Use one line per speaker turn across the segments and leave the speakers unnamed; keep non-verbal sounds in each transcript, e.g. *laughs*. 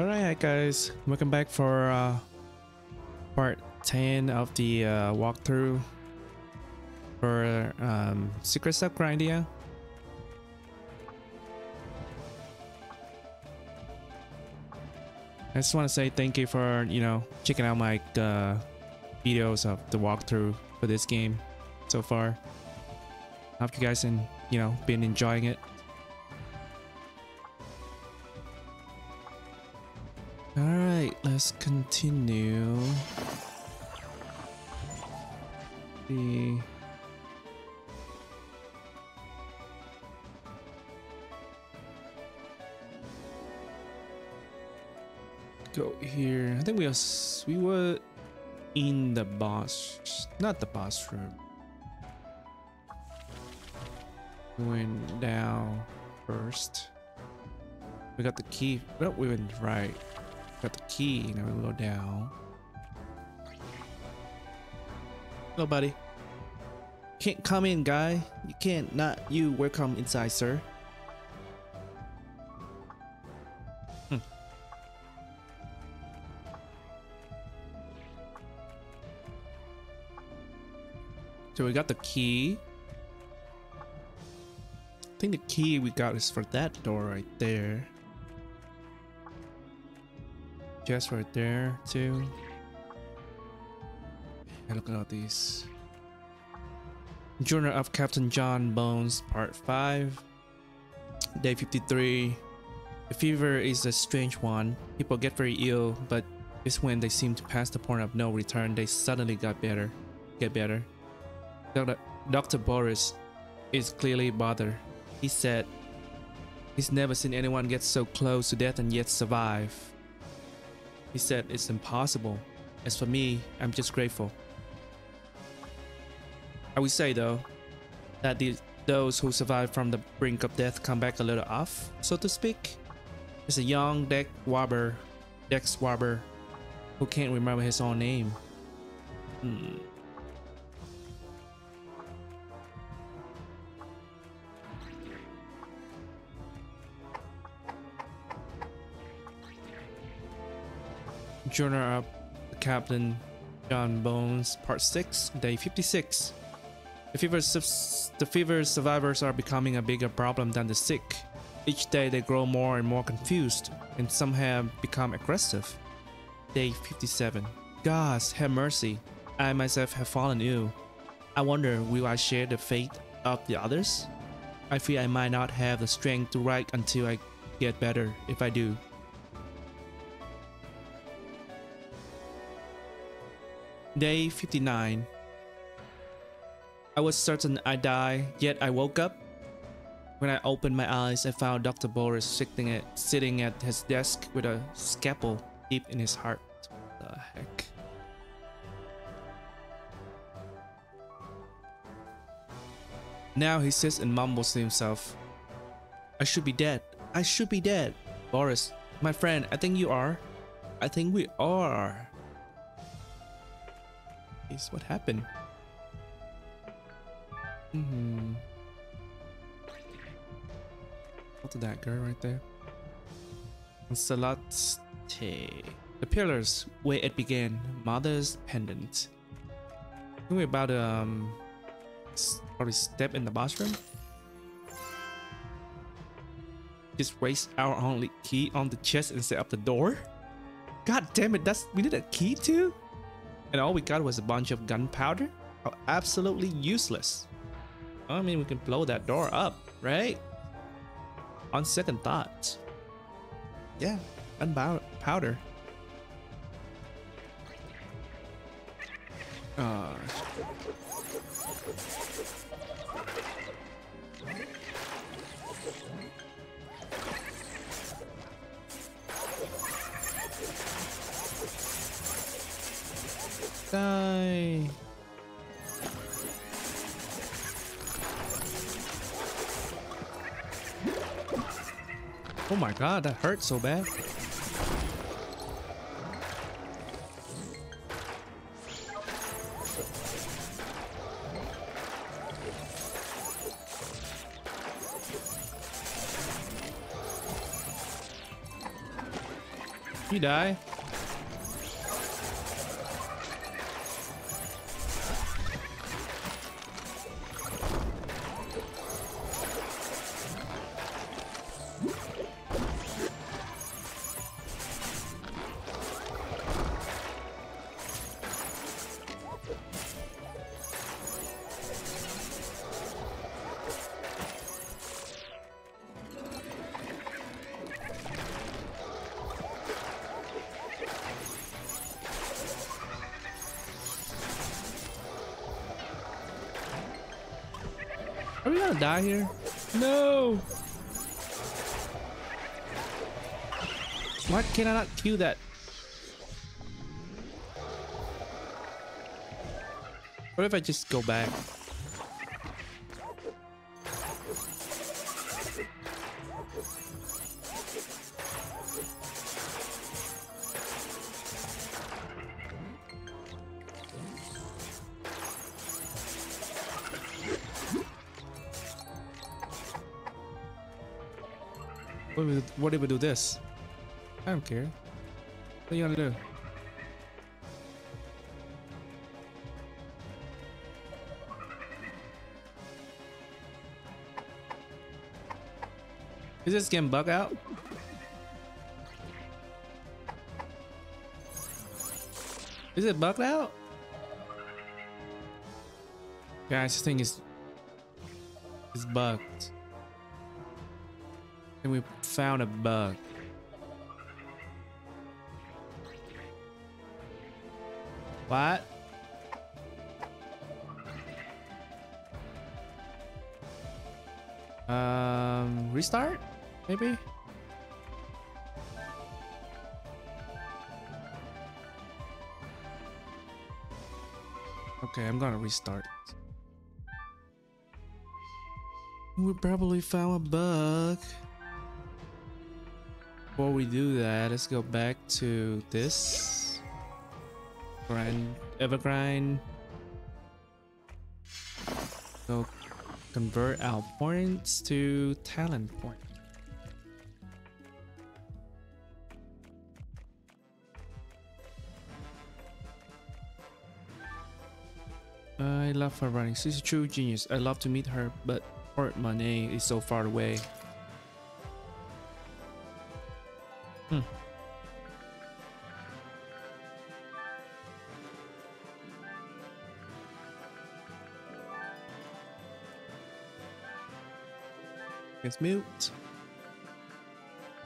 Alright guys, welcome back for uh, part 10 of the uh, walkthrough for um, Secrets of Grindea. I just want to say thank you for, you know, checking out my uh, videos of the walkthrough for this game so far. I Hope you guys and you know been enjoying it. Let's continue. The go here. I think we was we were in the boss, not the boss room. Went down first. We got the key. Oh, we went right. Got the key. Now we go down. Hello, buddy. Can't come in, guy. You can't. Not you. Welcome inside, sir. Hmm. So we got the key. I think the key we got is for that door right there. Chest right there too. Yeah, look at all these. Journal of Captain John Bones, Part 5. Day 53. The fever is a strange one. People get very ill, but it's when they seem to pass the point of no return, they suddenly got better. Get better. Dr. Dr. Boris is clearly bothered. He said he's never seen anyone get so close to death and yet survive. He said it's impossible. As for me, I'm just grateful. I would say though, that the, those who survive from the brink of death come back a little off, so to speak. There's a young Deck Warber, Dex Warber, who can't remember his own name. Hmm. Journal of Captain John Bones, Part 6, Day 56. The fever, the fever survivors are becoming a bigger problem than the sick. Each day they grow more and more confused, and some have become aggressive. Day 57. Gods, have mercy. I myself have fallen ill. I wonder, will I share the fate of the others? I fear I might not have the strength to write until I get better, if I do. Day 59. I was certain I'd die, yet I woke up. When I opened my eyes, I found Dr. Boris sitting at, sitting at his desk with a scalpel deep in his heart. What the heck? Now he sits and mumbles to himself. I should be dead. I should be dead. Boris, my friend, I think you are. I think we are. What happened? Hmm. What did that girl right there? Salate. The pillars where it began. Mother's pendant. Think we about um probably step in the bathroom. Just waste our only key on the chest and set up the door. God damn it! That's we need a key too. And all we got was a bunch of gunpowder? Oh, absolutely useless. I mean, we can blow that door up, right? On second thought. Yeah, gunpowder. Uh, Oh my god, that hurt so bad. You die. Here? No! Why can I not kill that? What if I just go back? What if, we, do this? I don't care. What you gonna do? Is this game bug out? Is it bugged out? Guys, this thing is is bugged. And we found a bug. What? Um, restart? Maybe? Okay, I'm gonna restart. We probably found a bug. Before we do that, let's go back to this. Grind, Evergrind. So convert our points to talent point. I love her running. She's a true genius. I love to meet her, but Port Monet is so far away. Hmm. It's mute.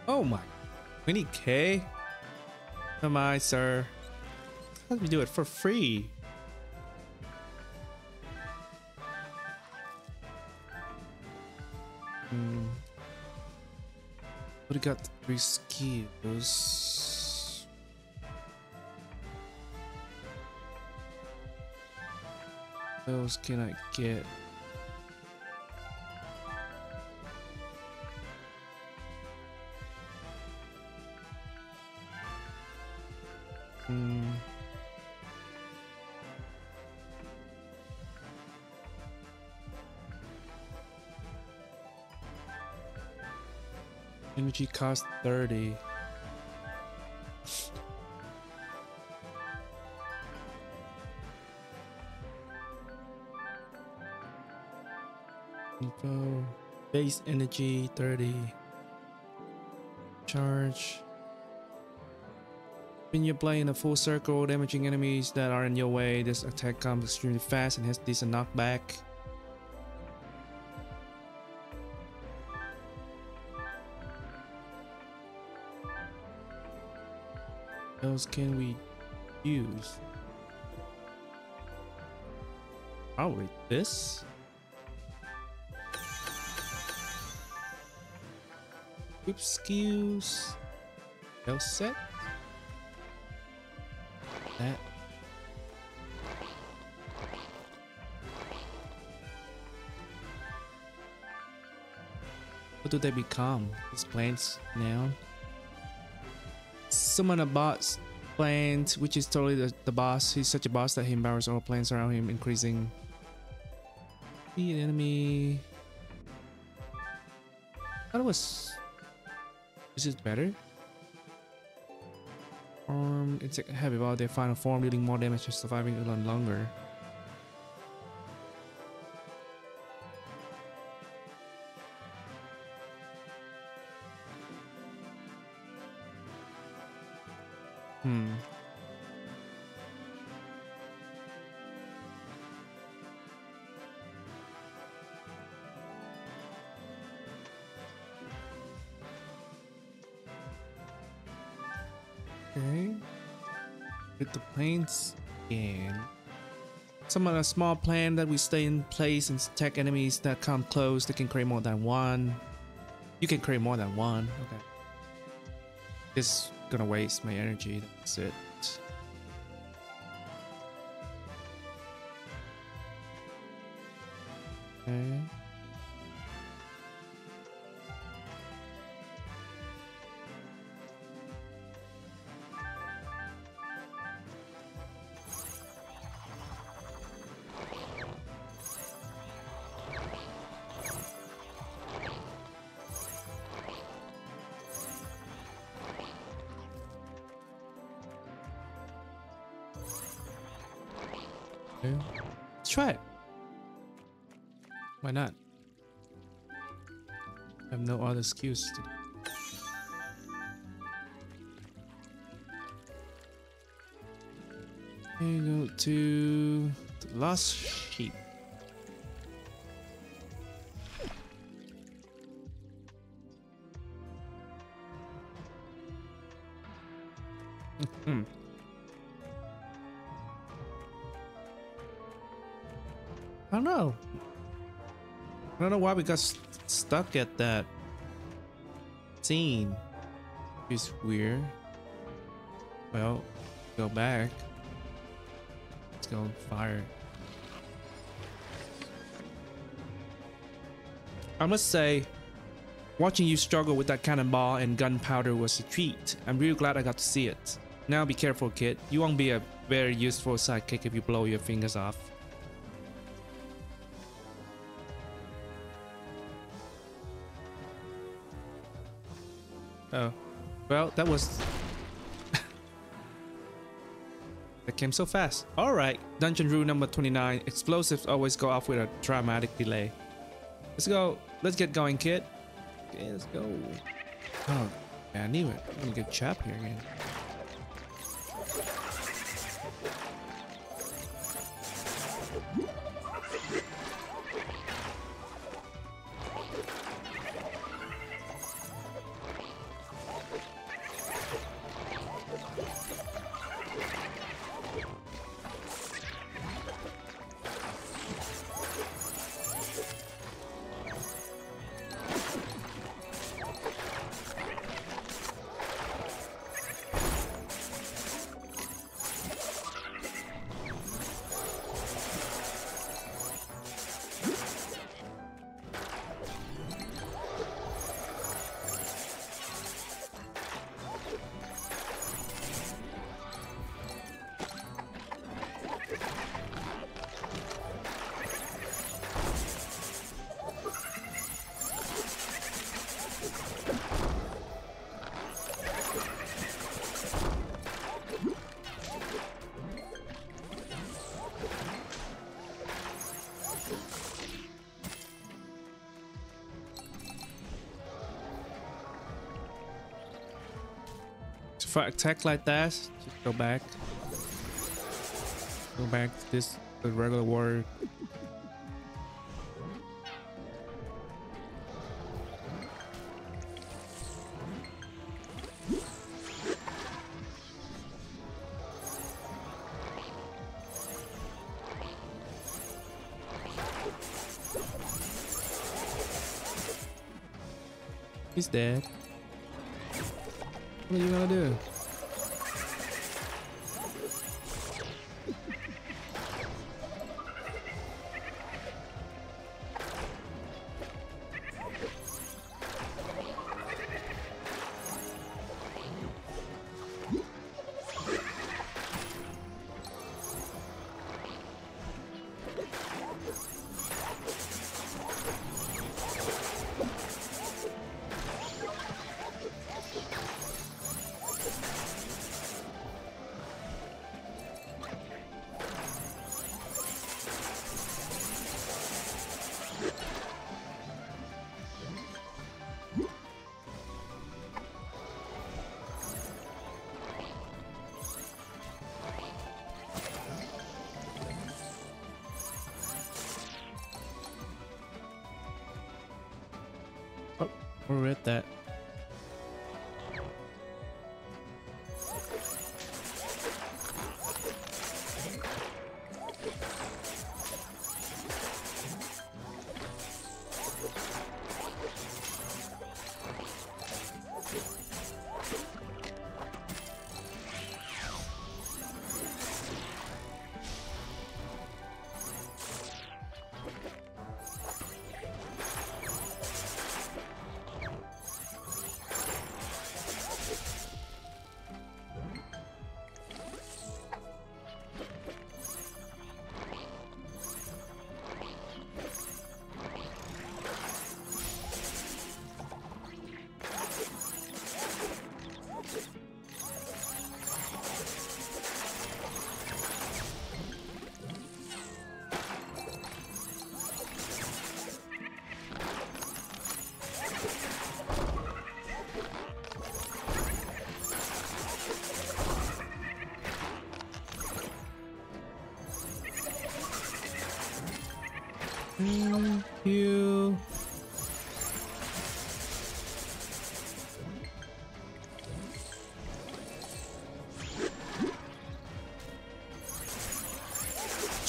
Oh my, 20k? Come on, sir. Let me do it for free. Got three skills. Those can I get? Cost 30. Info. Base energy 30. Charge. When you're playing a full circle, damaging enemies that are in your way, this attack comes extremely fast and has decent knockback. Else can we use? Probably this. Group skills. Well set. That. What do they become? These plants now? Summon a boss plant, which is totally the, the boss. He's such a boss that he empowers all plants around him, increasing the enemy. I it was. Is it better? Um, it's a heavy while their final form, dealing more damage to surviving a lot longer. Hmm. Okay. With the planes again. Some of the small plan that we stay in place and attack enemies that come close. They can create more than one. You can create more than one. Okay. This gonna waste my energy. That's it. Excuse to. Go to the last sheep. Hmm. *laughs* I don't know. I don't know why we got st stuck at that scene. It's weird. Well, go back. Let's go fire. I must say, watching you struggle with that cannonball and gunpowder was a treat. I'm really glad I got to see it. Now be careful, kid. You won't be a very useful sidekick if you blow your fingers off. That was... *laughs* that came so fast. Alright, dungeon rule number 29. Explosives always go off with a dramatic delay. Let's go. Let's get going, kid. Okay, let's go. Oh, yeah, I knew it. I'm gonna get chapped here again. I attack like that, just go back. Go back to this the regular warrior.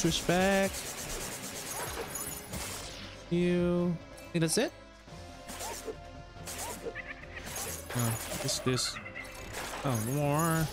Back. You. I think that's it. Oh, what's this? Oh, more.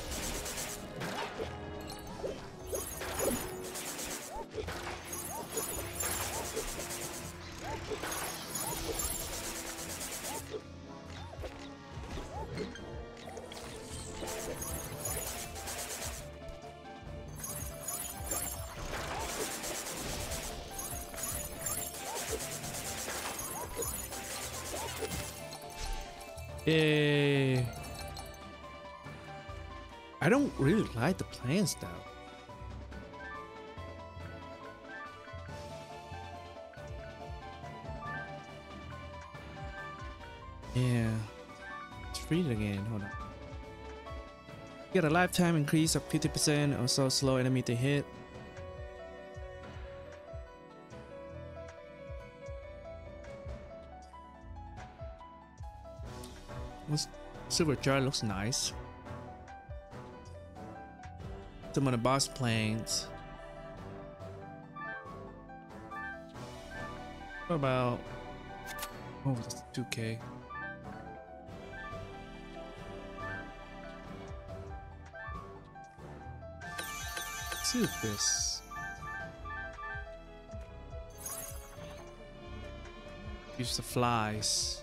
Yay. I don't really like the plans though. Yeah. Let's read it again. Hold on. Get a lifetime increase of 50%, or so slow enemy to hit. Silver jar looks nice. Some of the boss planes. What about... Oh, that's 2k. Let's this. Use the flies.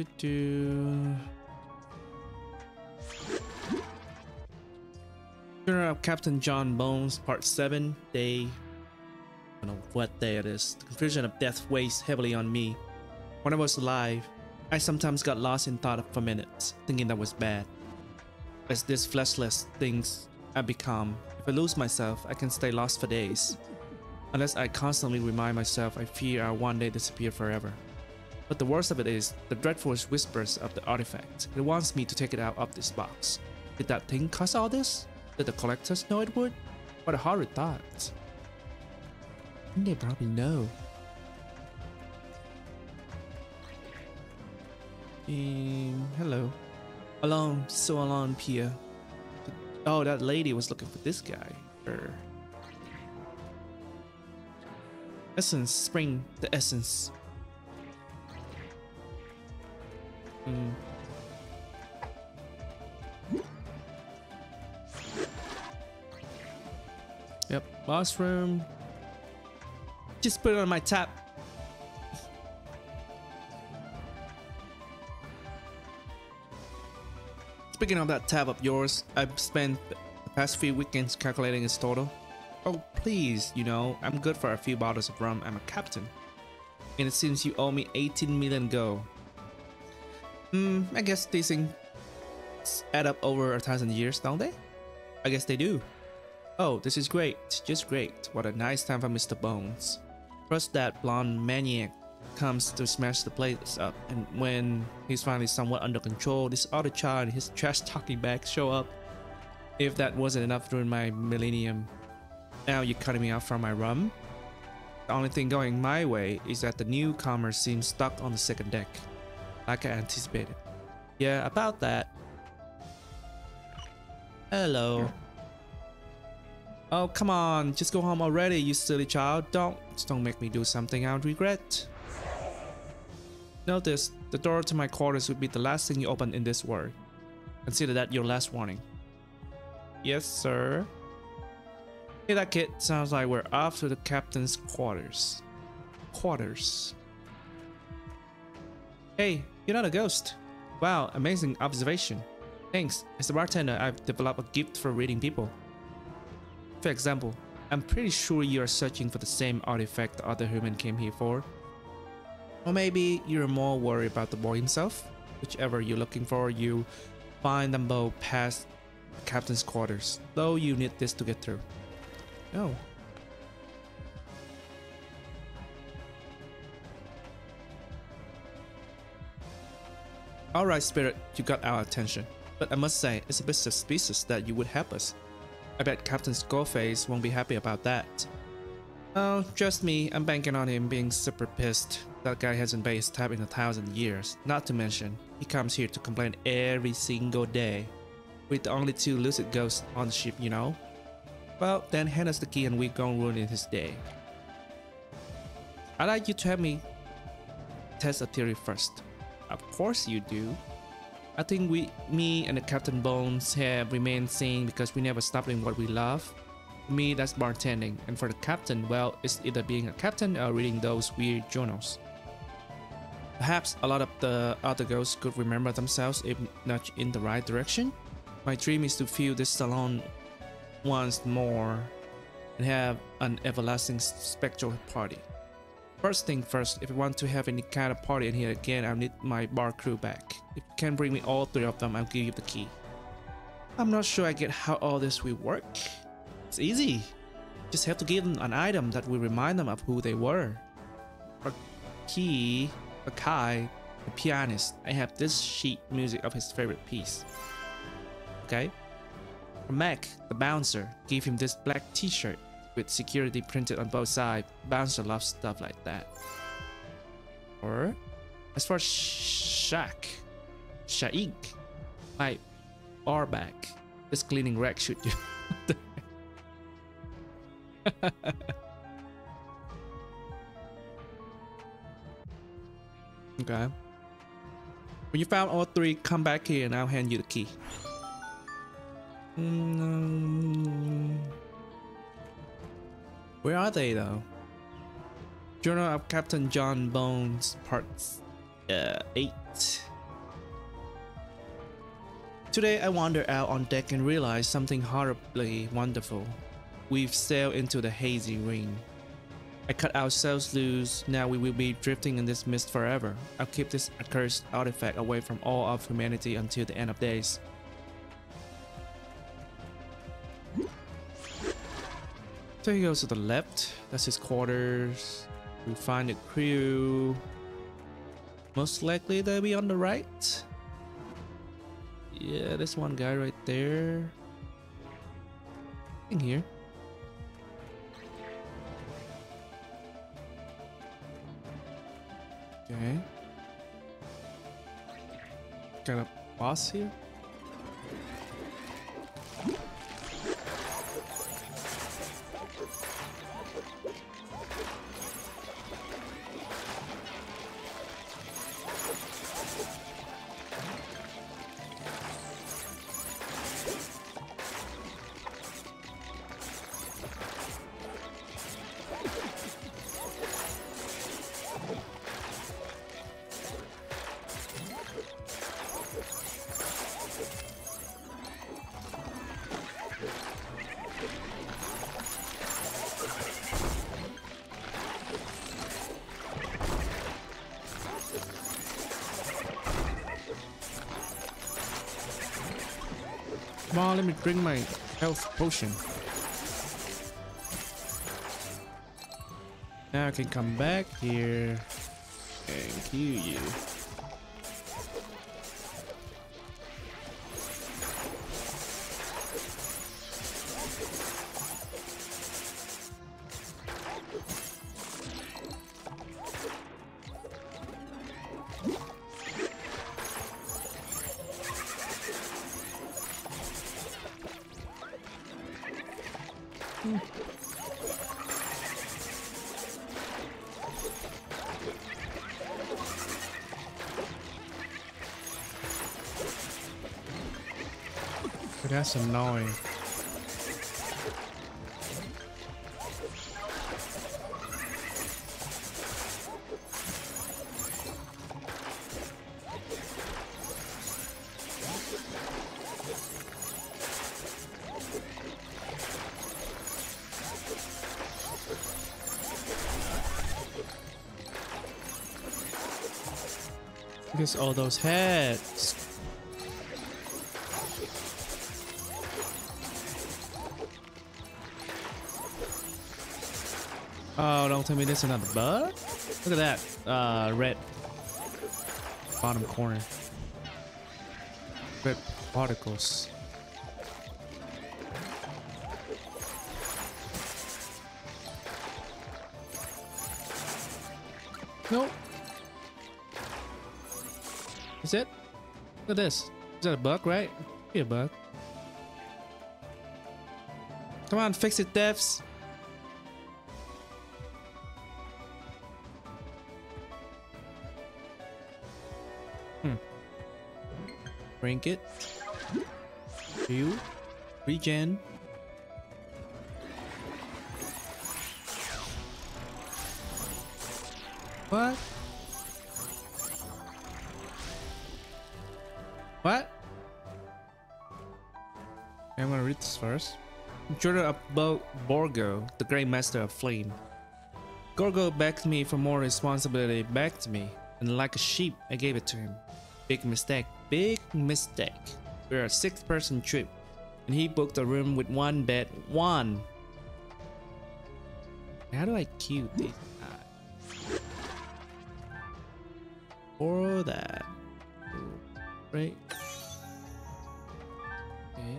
Do do. Of Captain John Bones, Part 7, Day. I don't know what day it is. The confusion of death weighs heavily on me. When I was alive, I sometimes got lost in thought for minutes, thinking that was bad. As this fleshless things I become, if I lose myself, I can stay lost for days. Unless I constantly remind myself I fear I'll one day disappear forever. But the worst of it is, the dreadful whispers of the artifact. It wants me to take it out of this box. Did that thing cause all this? Did the collectors know it would? What a horrid thought. They probably know. Um, hello. Alone, so alone, Pia. Oh, that lady was looking for this guy. Er. Essence, spring, the essence. Hmm. Yep, boss room. Just put it on my tap. Speaking of that tab of yours, I've spent the past few weekends calculating its total. Oh, please, you know, I'm good for a few bottles of rum. I'm a captain. And it seems you owe me 18 million go. Hmm, I guess these things add up over a thousand years, don't they? I guess they do. Oh, this is great. Just great. What a nice time for Mr. Bones. First, that blonde maniac comes to smash the place up, and when he's finally somewhat under control, this other child and his trash talking bag show up. If that wasn't enough during my millennium, Now you're cutting me off from my rum. The only thing going my way is that the newcomer seems stuck on the second deck, like I anticipated. Yeah, about that. Hello. Oh, come on, just go home already, you silly child. Don't, don't make me do something I'll regret. Notice, the door to my quarters would be the last thing you open in this world. Consider that your last warning. Yes, sir. Hey, that kid. Sounds like we're off to the captain's quarters. Quarters. Hey, you're not a ghost. Wow, amazing observation. Thanks. As a bartender, I've developed a gift for reading people. For example, I'm pretty sure you are searching for the same artifact the other human came here for. Or maybe you're more worried about the boy himself. Whichever you're looking for, you find them both past the captain's quarters, though you need this to get through. Oh. Alright, Spirit, you got our attention. But I must say, it's a bit suspicious that you would help us. I bet Captain Skullface won't be happy about that. Oh, trust me, I'm banking on him being super pissed. That guy hasn't base tab in a thousand years. Not to mention, he comes here to complain every single day. With only two lucid ghosts on the ship, you know? Well, then hand us the key and we gon' ruin his day. I'd like you to help me test a theory first. Of course you do. I think we, me and the Captain Bones have remained sane because we never stopped doing what we love. For me, that's bartending, and for the captain, well, it's either being a captain or reading those weird journals. Perhaps a lot of the other ghosts could remember themselves if not in the right direction. My dream is to fill this salon once more and have an everlasting spectral party. First thing first, if you want to have any kind of party in here again, I'll need my bar crew back. If you can bring me all three of them, I'll give you the key. I'm not sure I get how all this will work. It's easy. Just have to give them an item that will remind them of who they were. For Key, for Kai, the pianist, I have this sheet music of his favorite piece. Okay? For Mac, the bouncer, give him this black t-shirt with security printed on both sides. Bouncer loves stuff like that. Or, as for Shaq, Shaik, my bar back. This cleaning rack should do. *laughs* okay. When you found all three, come back here and I'll hand you the key. Mm, where are they though? Journal of Captain John Bones, part uh, 8. Today I wandered out on deck and realized something horribly wonderful. We've sailed into the hazy ring. I cut ourselves loose, now we will be drifting in this mist forever. I'll keep this accursed artifact away from all of humanity until the end of days. So he goes to the left. That's his quarters. We find the crew. Most likely they'll be on the right. Yeah, there's one guy right there. In here. Okay. Got a boss here? Drink my health potion. Now I can come back here and kill you. That's annoying. All those heads. Don't tell me this another bug. Look at that. Uh, red. Bottom corner. Red particles. Nope. Is it? Look at this. Is that a bug, right? Be a bug. Come on, fix it, devs. Rank it. Heal. Regen. What? What? I'm gonna read this first. Jordan of Bo Borgo, the Great Master of Flame. Gorgo begged me for more responsibility, begged me, and like a sheep, I gave it to him. Big mistake, big mistake. We're a six person trip, and he booked a room with one bed, one. How do I cue this? For that. Right? Okay.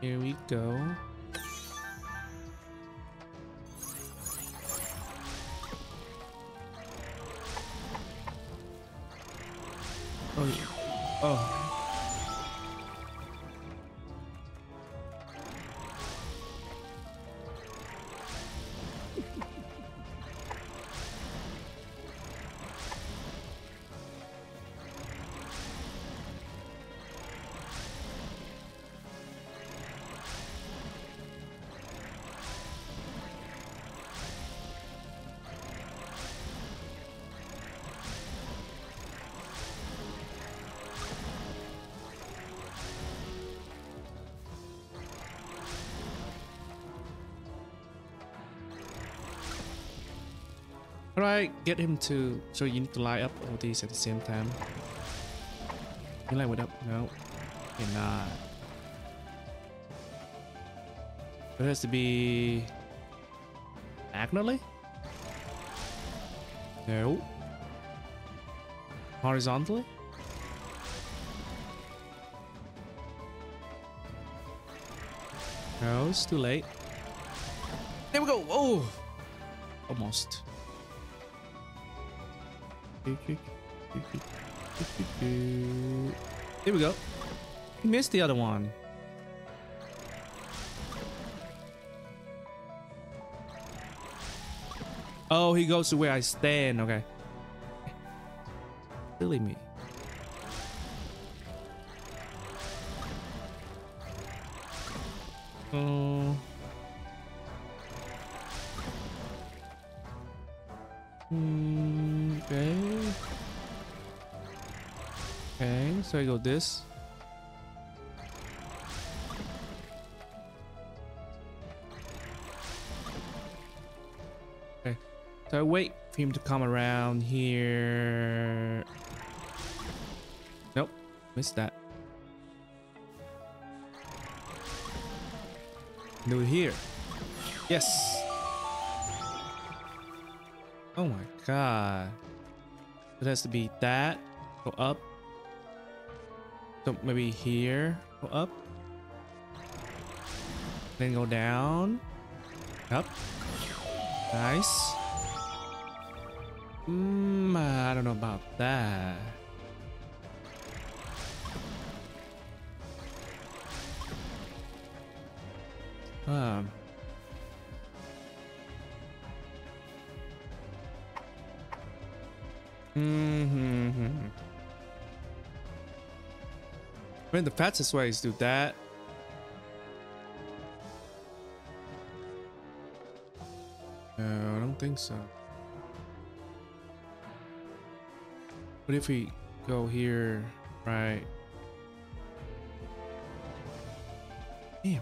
Here we go. Oh yeah. Oh. Get him to... So you need to line up all these at the same time. You line it up? No. Okay, not. It has to be... Diagonally? No. Horizontally? No, it's too late. There we go! Oh! Almost. Here we go. He missed the other one. Oh, he goes to where I stand. Okay. Silly me. Go this. Okay, so I wait for him to come around here. Nope, missed that. It here. Yes. Oh my god. It has to be that. Go up. So maybe here. Go up. Then go down. Up. Nice. Hmm, I don't know about that. Um. Mm-hmm. I mean, the fastest way is do that. No, I don't think so. What if we go here, right? Damn.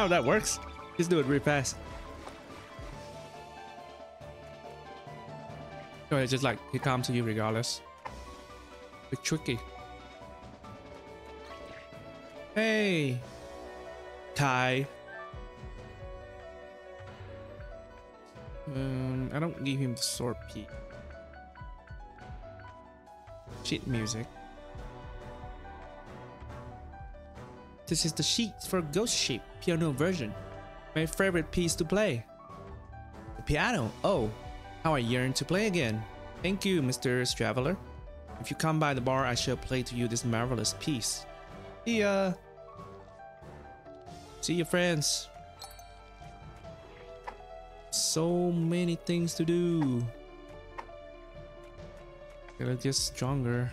Somehow that works. Just do it really fast. So it's just like he comes to you regardless. It's tricky. Hey, Kai. Um, I don't give him the sword P. Sheet music. This is the sheet for Ghost Ship piano version. My favorite piece to play. The piano. Oh, how I yearn to play again. Thank you, Mr. Traveler. If you come by the bar, I shall play to you this marvelous piece. See ya. See you, friends. So many things to do. Gotta get stronger.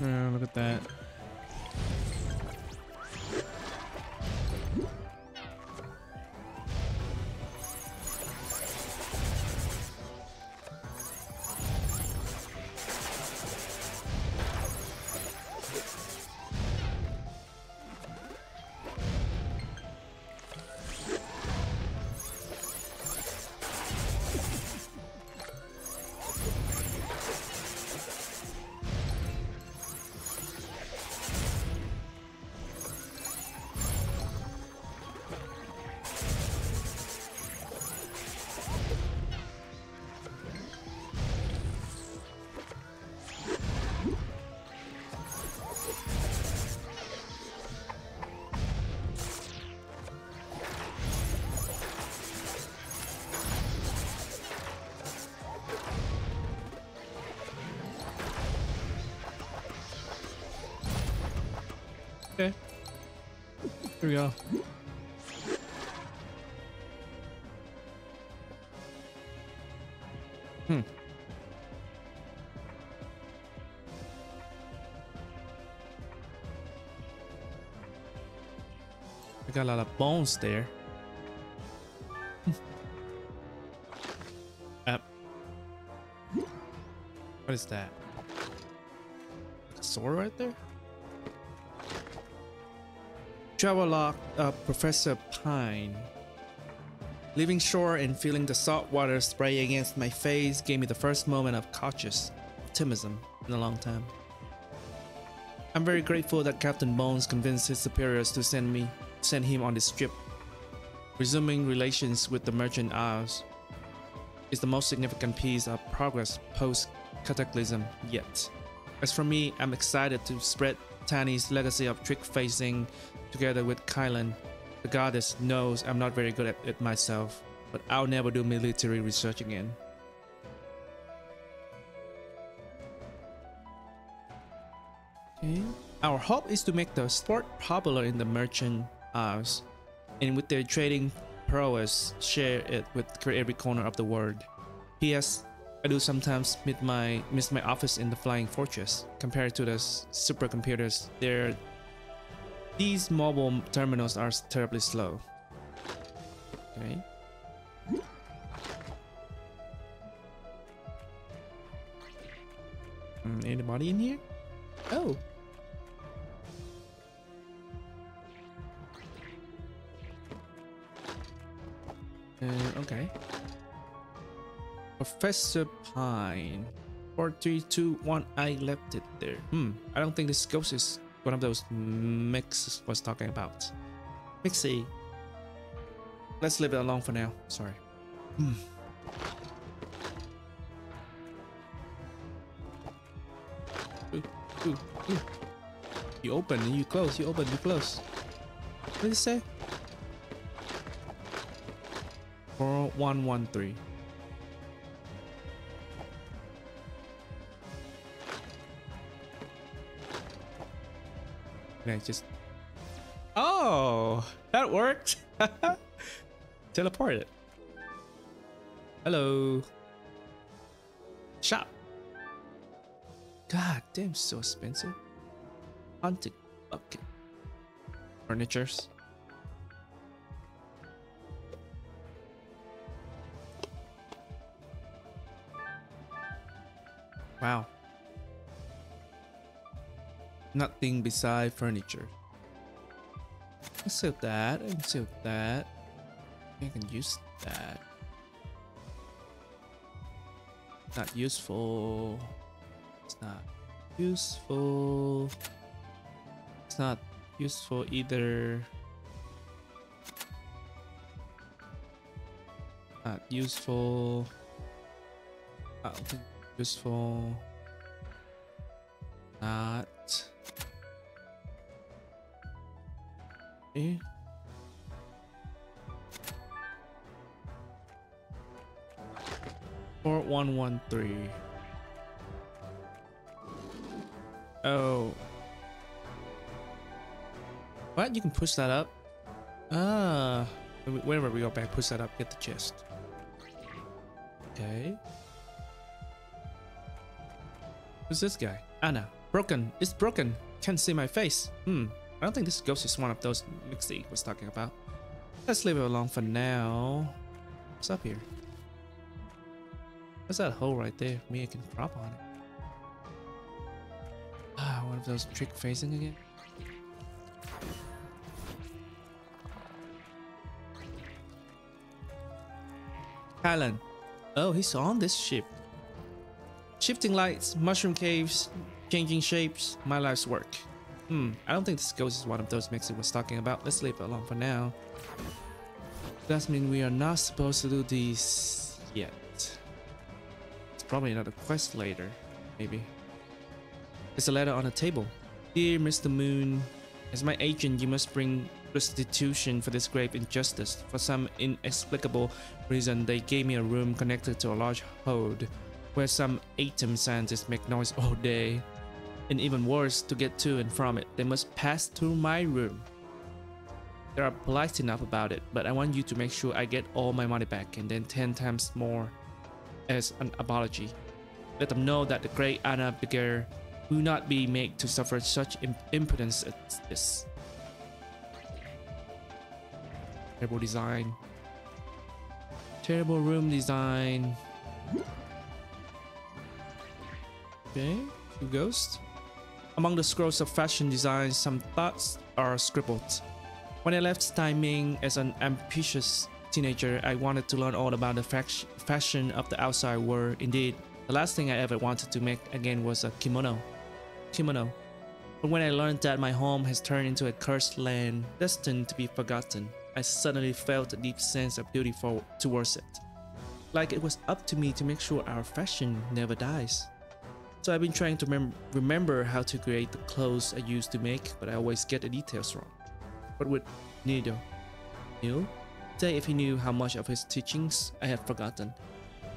Yeah, look at that. Here we go. Hmm. I got a lot of bones there. *laughs* Up. What is that? A sword right there? Travelogue uh, of Professor Pine. Leaving shore and feeling the salt water spray against my face gave me the first moment of cautious optimism in a long time. I'm very grateful that Captain Bones convinced his superiors to send me send him on this trip. Resuming relations with the merchant isles is the most significant piece of progress post cataclysm yet. As for me, I'm excited to spread Tani's legacy of trick facing together with Kylan. The goddess knows I'm not very good at it myself, but I'll never do military research again. Okay. Our hope is to make the sport popular in the merchant isles, and with their trading prowess, share it with every corner of the world. P.S. I do sometimes miss my miss my office in the Flying Fortress. Compared to the supercomputers, there these mobile terminals are terribly slow. Okay. Mm, anybody in here? Oh. Uh, okay. Professor Pine. 4, 3, 2, 1. I left it there. Hmm. I don't think this ghost is one of those mix was talking about. Mixie. Let's leave it alone for now. Sorry. Hmm. Ooh, ooh, ooh. You open and you close. You open, you close. What did it say? 4113. Can I just... Oh! That worked! *laughs* Teleported. Hello. Shop. God damn, so expensive. Haunted bucket. Furnitures. Wow. Nothing beside furniture. Let's sell that. I can sell that. I can use that. Not useful. It's not useful. It's not useful either. Not useful. Don't useful. Not. Eh? Four one one three. Oh. What? You can push that up? Ah. Whenever we go back, push that up, get the chest. Okay. Who's this guy? Anna. Broken. It's broken. Can't see my face. Hmm. I don't think this ghost is one of those Mixie was talking about. Let's leave it alone for now. What's up here? What's that hole right there? Me, I can drop on it. Ah, one of those trick facing again. Kylan. Oh, he's on this ship. Shifting lights, mushroom caves, changing shapes, my life's work. Hmm, I don't think this ghost is one of those Mixie was talking about. Let's leave it alone for now. Does mean we are not supposed to do these yet. It's probably another quest later, maybe. There's a letter on the table. Dear Mr. Moon, as my agent, you must bring restitution for this grave injustice. For some inexplicable reason, they gave me a room connected to a large hold where some atom scientists make noise all day. And even worse, to get to and from it, they must pass through my room. They are polite enough about it, but I want you to make sure I get all my money back and then 10 times more as an apology. Let them know that the great Anna Beger will not be made to suffer such impotence as this. Terrible design. Terrible room design. Okay, two ghosts. Among the scrolls of fashion design, some thoughts are scribbled. When I left Tai Ming as an ambitious teenager, I wanted to learn all about the fashion of the outside world. Indeed, the last thing I ever wanted to make again was a kimono. Kimono. But when I learned that my home has turned into a cursed land destined to be forgotten, I suddenly felt a deep sense of duty for, towards it. Like it was up to me to make sure our fashion never dies. So I've been trying to mem- remember how to create the clothes I used to make, but I always get the details wrong. But with Nido, Neil, say if he knew how much of his teachings I had forgotten.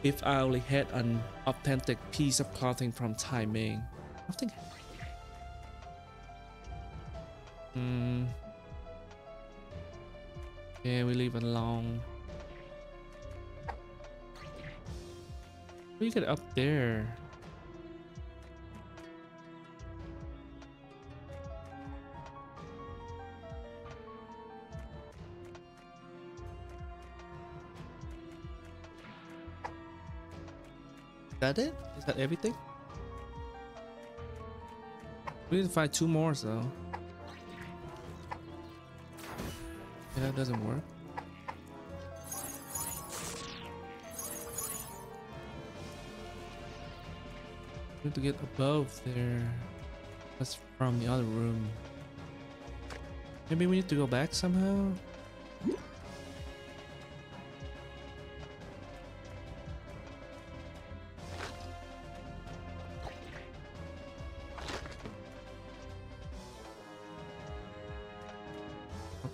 If I only had an authentic piece of clothing from Tai Ming. Nothing. Hmm. Yeah, we it alone. We get up there. That it? Is that everything? We need to find two more though. Yeah, that doesn't work. We need to get above there. That's from the other room. Maybe we need to go back somehow?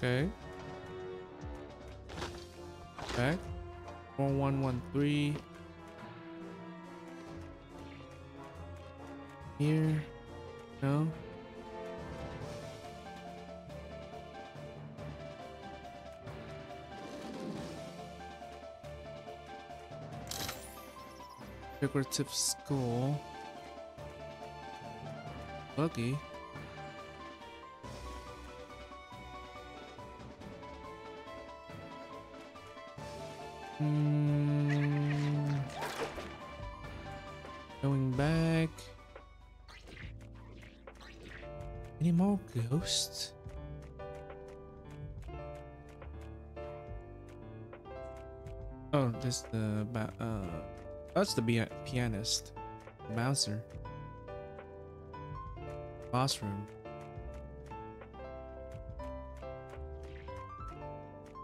Okay. Back. 4113. Here. No. Decorative school. Buggy. Oh, this the uh, that's the pianist, bouncer, boss room,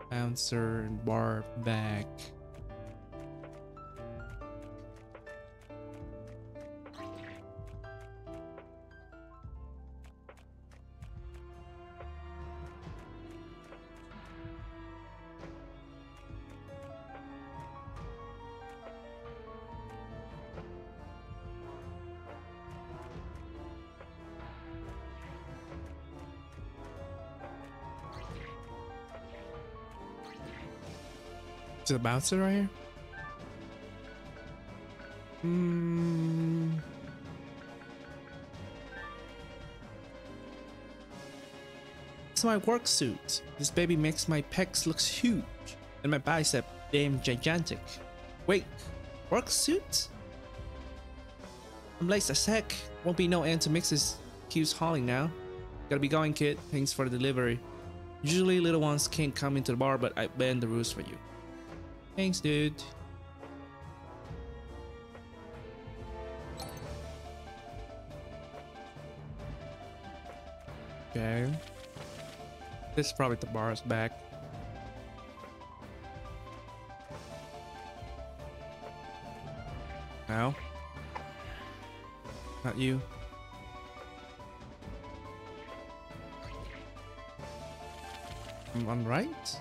bouncer and bar back. Is it a bouncer right here? Hmm. It's my work suit. This baby makes my pecs look huge and my bicep damn gigantic. Wait, work suit? I'm late as heck. Won't be no end to mixes. Keeps hauling now. Gotta be going, kid. Thanks for the delivery. Usually little ones can't come into the bar, but I bend the rules for you. Thanks, dude. Okay. This is probably the bar's back. No. Not you. I'm, right?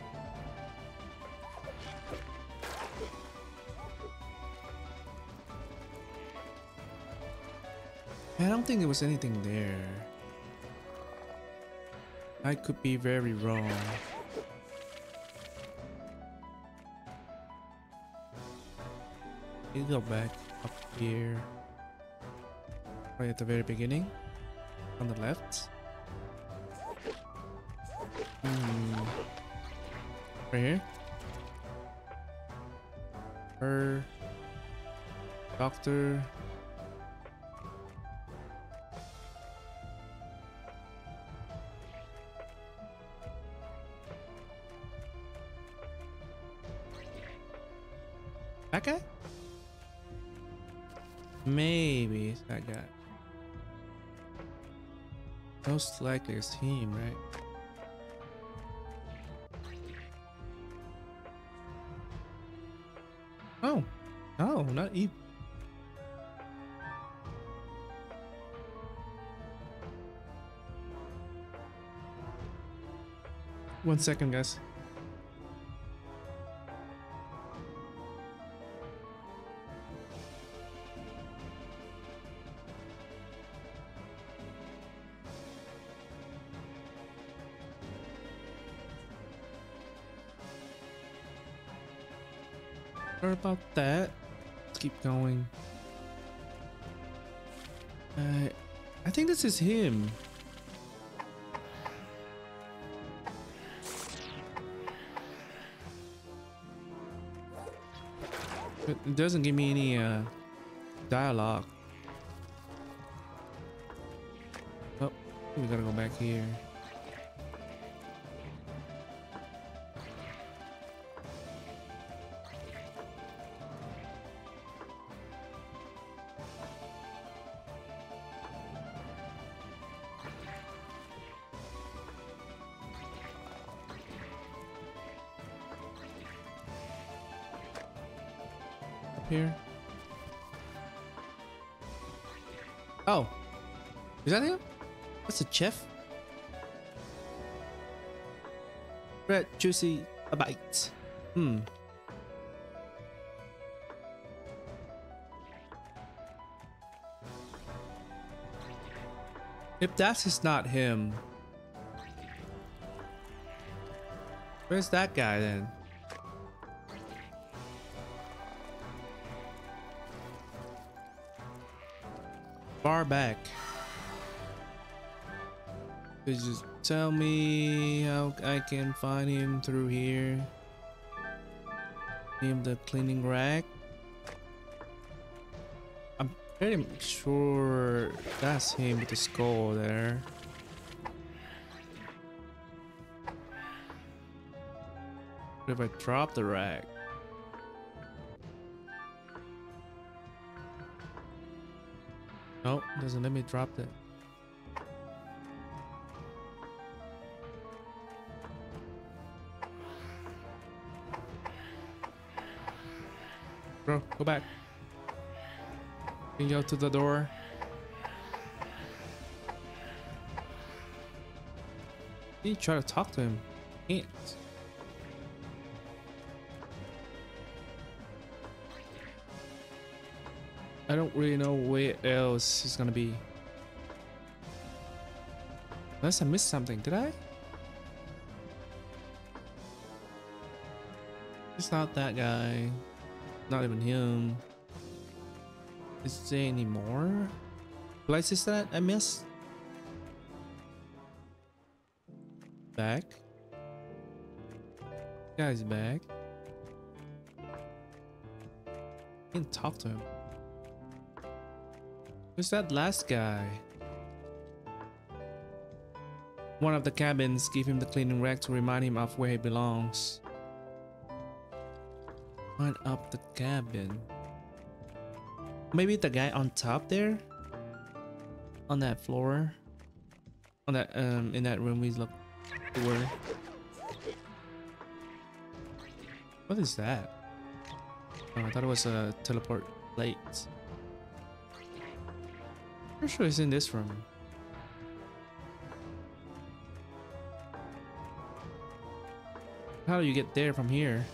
I don't think there was anything there. I could be very wrong. You go back up here. Right at the very beginning. On the left. Hmm. Right here. Her. Doctor. Likely it's him, right? Oh, no, not Eve. One second, guys. About that. Let's keep going. Uh, I think this is him. It doesn't give me any uh, dialogue. Oh, we gotta go back here. Chef. Red juicy a bite. Hmm. If that is just not him, where's that guy then? Far back. Could you just tell me how I can find him through here? Him the cleaning rack. I'm pretty sure that's him with the skull there. What if I drop the rack? Nope, doesn't let me drop it. Go back. You go to the door? You try to talk to him. Can't. I don't really know where else he's gonna be. Unless I missed something, did I? It's not that guy. Not even him. Is there any more places that I missed? Back. Guy's back. Can't talk to him. Who's that last guy? One of the cabins gave him the cleaning rag to remind him of where he belongs. Climb up the cabin. Maybe the guy on top there? On that floor? On that um in that room we look were. What is that? Oh, I thought it was a teleport plate. I'm sure it's in this room. How do you get there from here?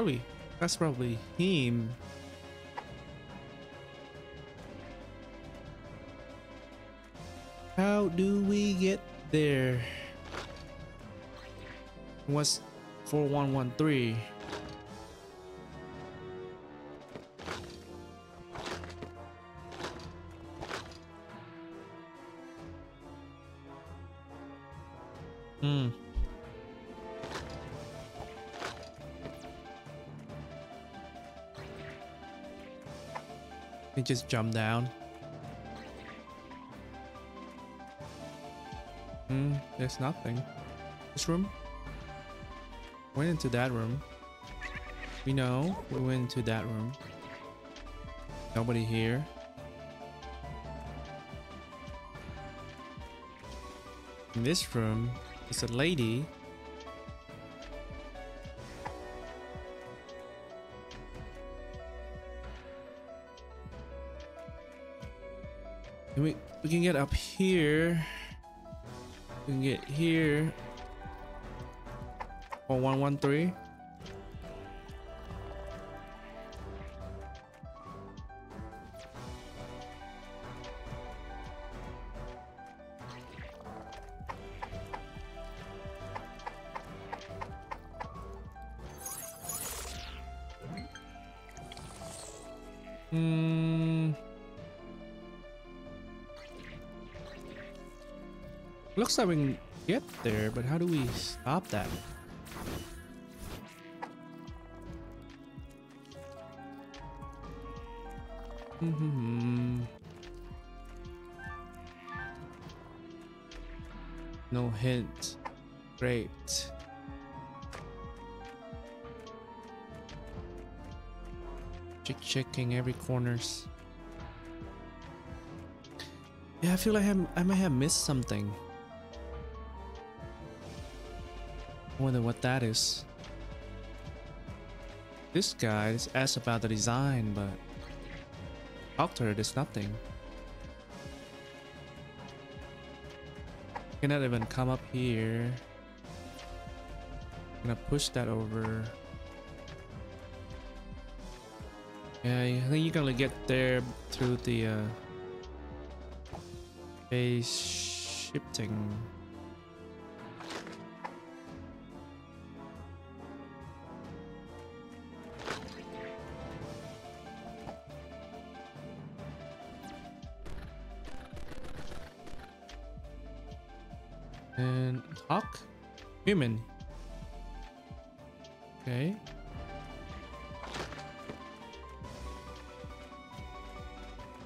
Probably. That's probably him. How do we get there? What's 4113? Just jump down. Hmm, there's nothing. This room? Went into that room. We know we went into that room. Nobody here. In this room is a lady. We can get up here. We can get here. 1113. Looks like we can get there, but how do we stop that? Hmm. No hint. Great. Check checking every corners. Yeah, I feel like I'm, I might have missed something. Wonder what that is. This guy is asked about the design, but after there's nothing. Cannot even come up here. Gonna push that over. Yeah, I think you're gonna get there through the uh, base shifting. Human. Okay.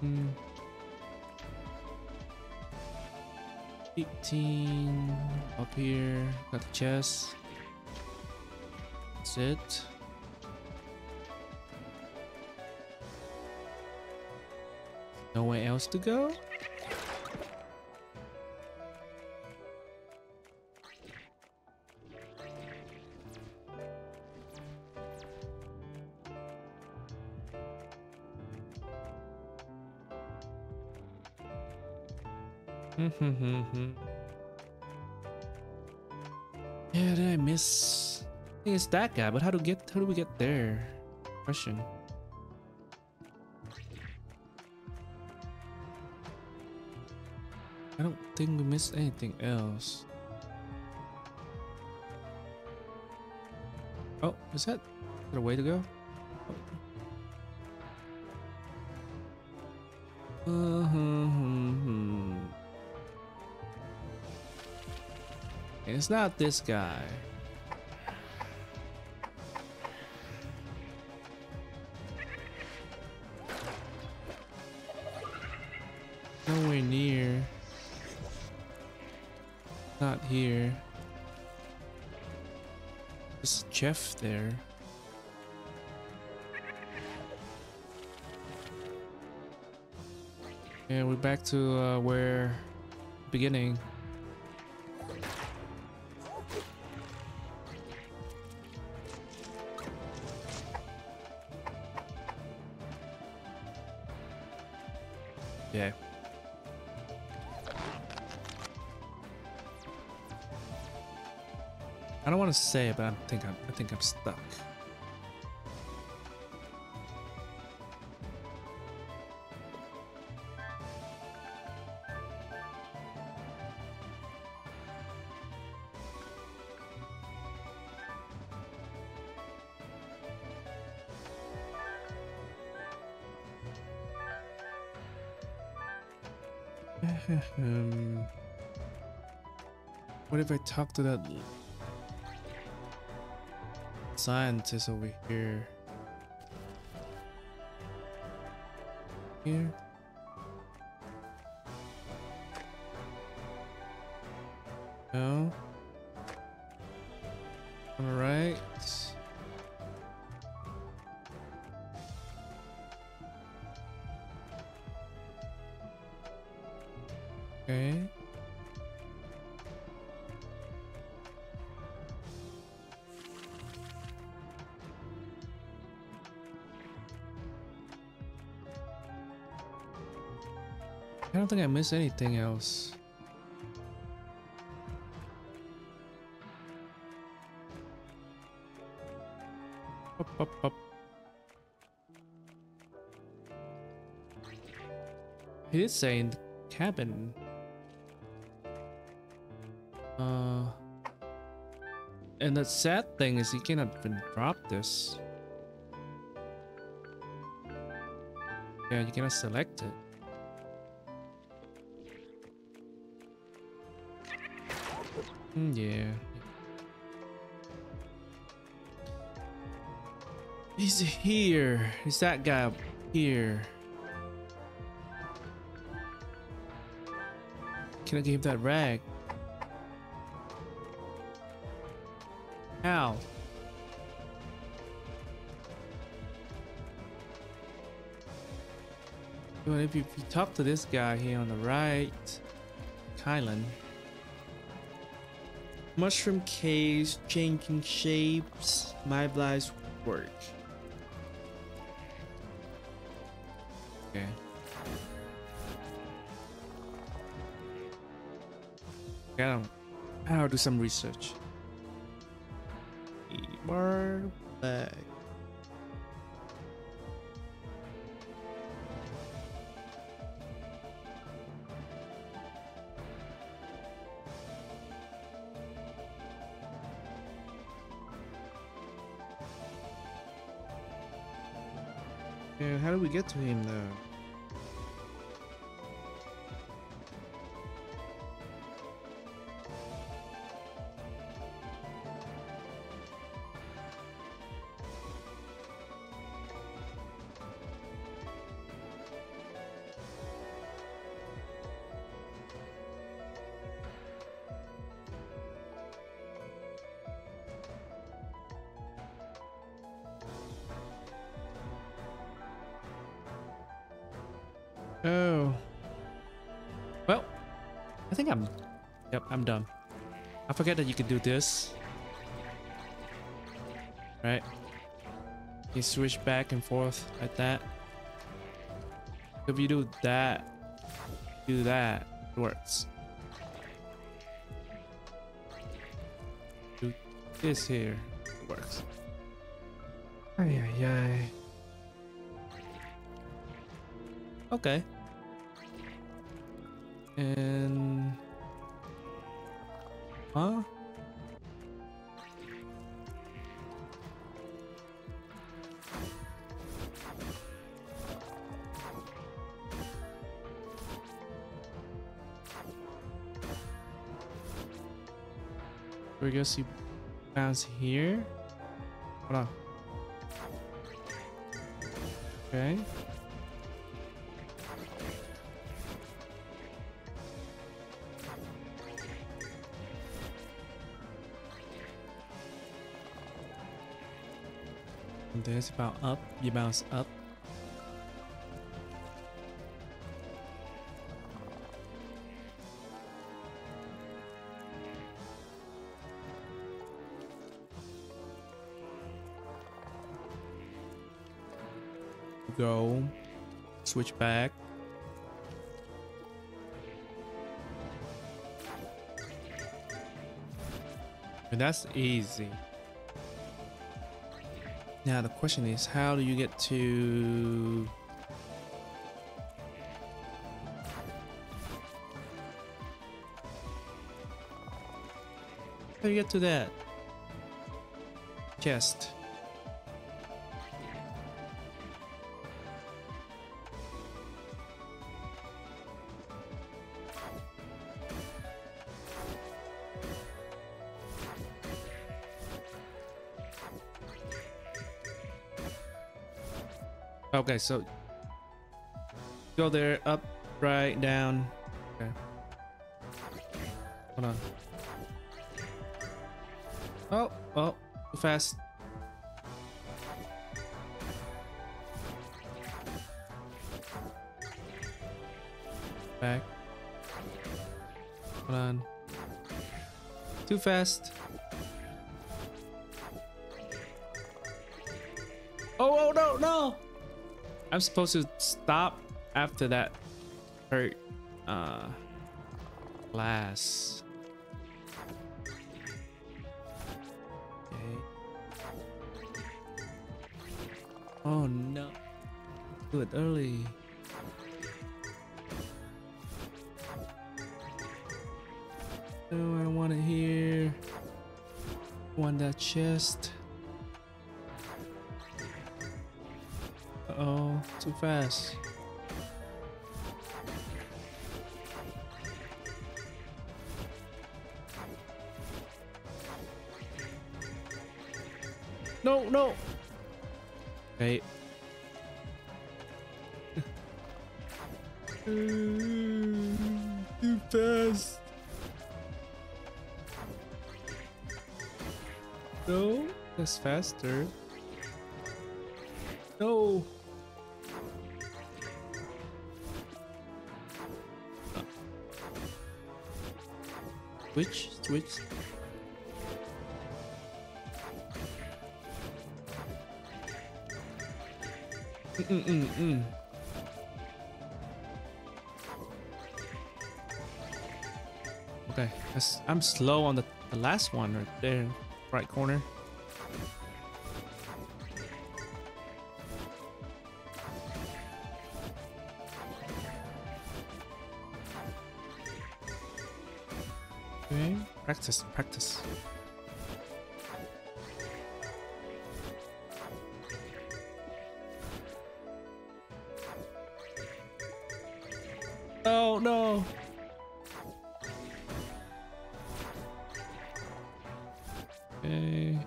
Hmm. 18 up here, got the chest. That's it. Nowhere else to go? That guy, but how to get? How do we get there? Question. I don't think we missed anything else. Oh, is that the way to go? Oh. Uh-huh. It's not this guy. Jeff there. And we're back to uh, where beginning. Say but I think I'm, I think I'm stuck. *laughs* um, what if I talk to that scientist over here? Here? Missed anything else. Up, up, up. He did say in the cabin. Uh, and the sad thing is he cannot even drop this. Yeah, you cannot select it. Mm, yeah. He's here. Is that guy up here? Can I give that rag? How? Well, if you, if you talk to this guy here on the right, Kylan. Mushroom caves, changing shapes, my blast work. Okay. Gotta, I'll do some research. To him Oh. Well, I think I'm. Yep, I'm done. I forget that you can do this. Right? You switch back and forth like that. If you do that, do that, it works. Do this here, it works. Ay, ay, ay. Okay. And huh? We guess you bounce here. Hold on. Okay. There's about up. You bounce up. Go. Switch back. And that's easy. Now the question is, how do you get to... How do you get to that? Chest. Okay, so go there, up, right, down. Okay. Hold on. Oh, oh, too fast. Back. Hold on. Too fast. I'm supposed to stop after that hurt uh glass. Okay. Oh no. Do it early. Oh, I don't want it here. Want that chest. Oh, too fast. No, no. Okay. Too fast. No, that's faster. No. Switch, switch. Mm -mm -mm. Okay, I'm slow on the, the last one right there, right corner. Practice, practice. Oh no. Okay.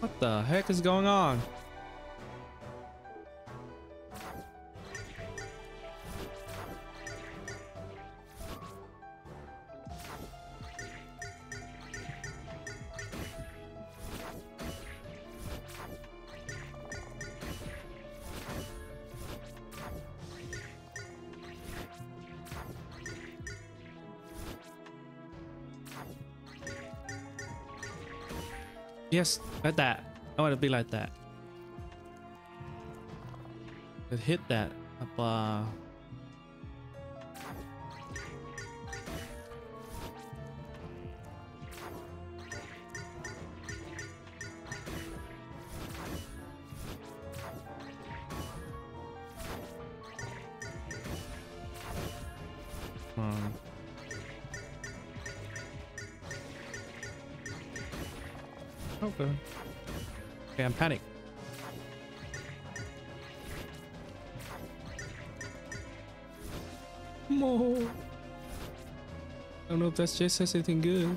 What the heck is going on? Yes, like that. I want to be like that. It hit that up. Uh, Okay, I'm panic. More. I don't know if that's just says anything good.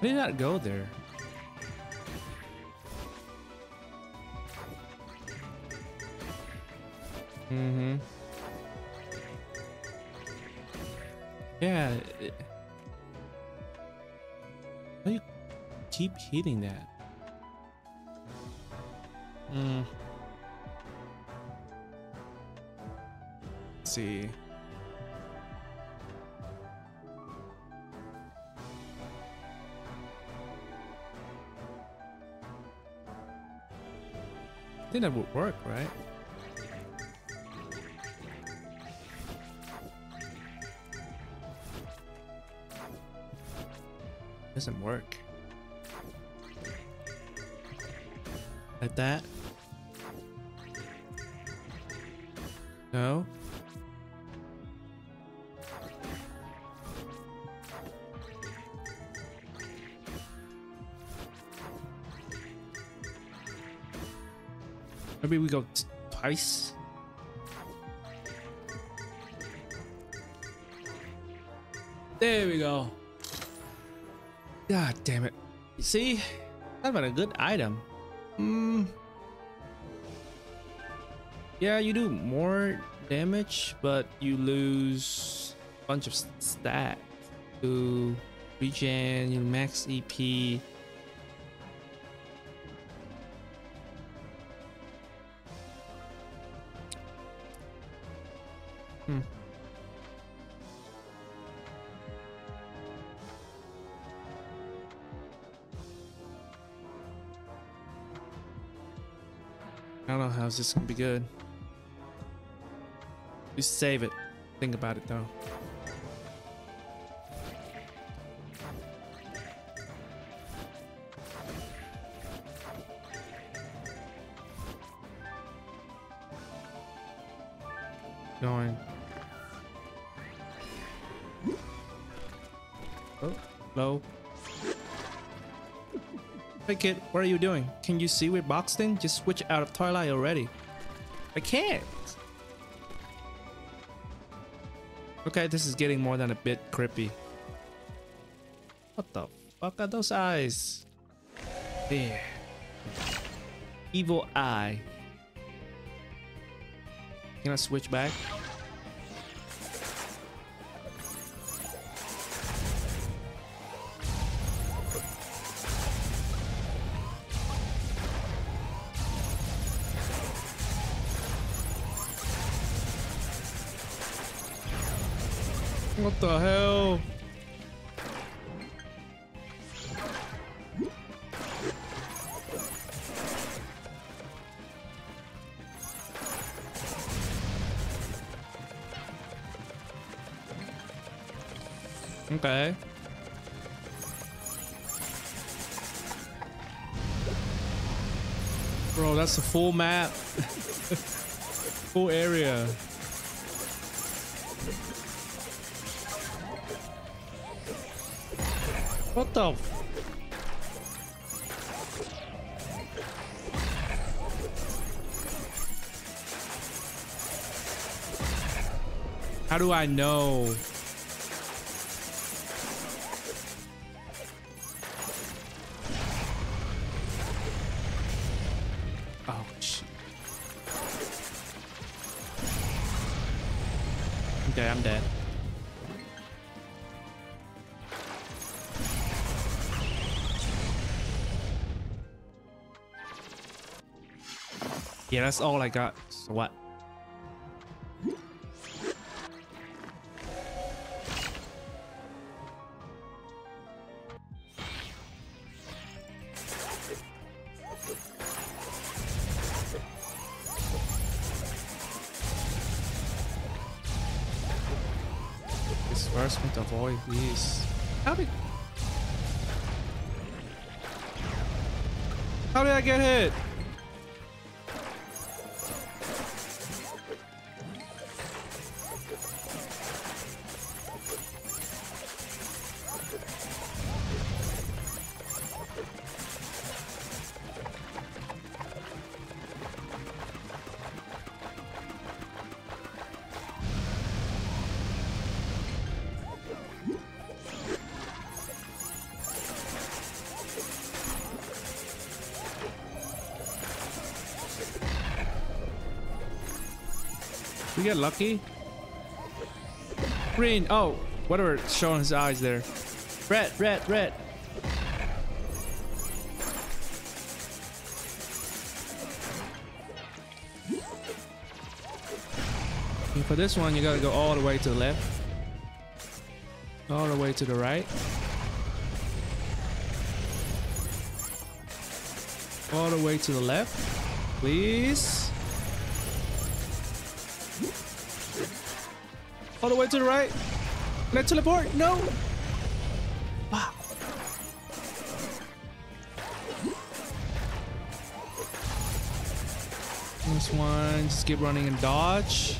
Why did not go there? Mm-hmm. Yeah. It, why you keep hitting that? Hmm. Let's see. I think that would work, right? Doesn't work. Like that. No. Maybe we go twice. There we go. God damn it. You see? That's about a good item. Hmm. Yeah, you do more damage, but you lose a bunch of stats to regen, you max EP. This gonna be good. You save it. Think about it though. Kid, what are you doing? Can you see with boxing? Just switch out of Twilight already. I can't. Okay, this is getting more than a bit creepy. What the fuck are those eyes? There. Evil eye. Can I switch back? What the hell? Okay. Bro, that's the full map. *laughs* full area. What the? How do I know? Yeah, that's all I got. So what? This first one to avoid these. How did How did I get hit? Get lucky. Green. Oh, whatever. Showing his eyes there. Red, red, red. And for this one, you gotta go all the way to the left. All the way to the right. All the way to the left. Please. All the way to the right. Can I teleport? No. This one, just keep running and dodge.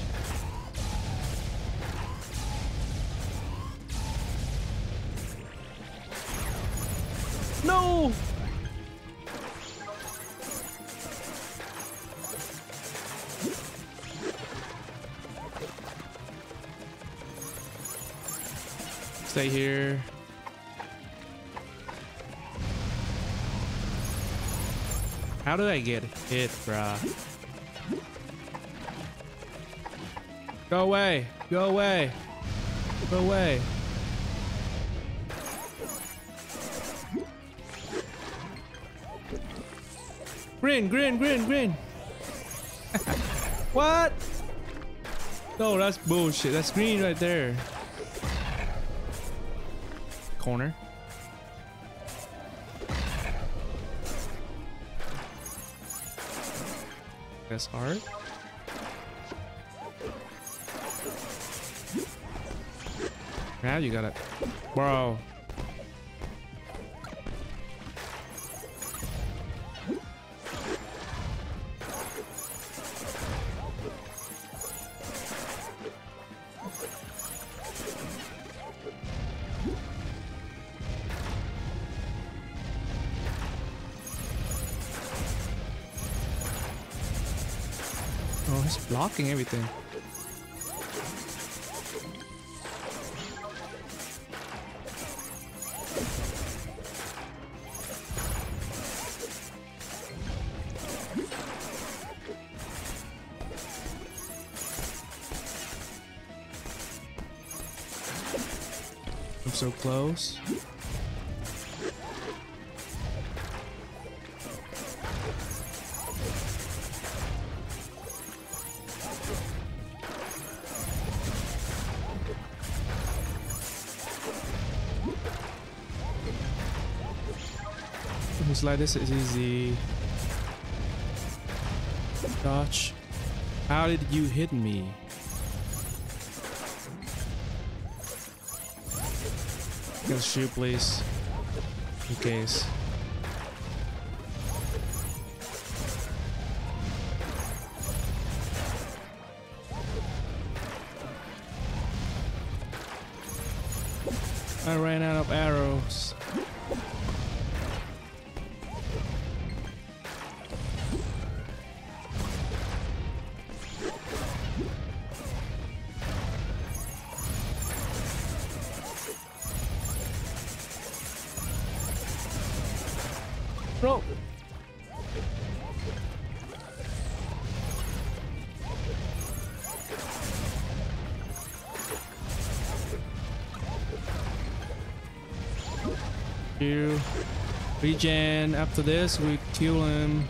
How do I get hit, bruh? Go away! Go away! Go away! Green, green, green, green! *laughs* what? No, that's bullshit. That's green right there. That's hard. Now you got it. Bro. Blocking everything. I'm so close. It's like this is easy. Dodge. How did you hit me? Kill shoot, please. In case. After this, we kill him.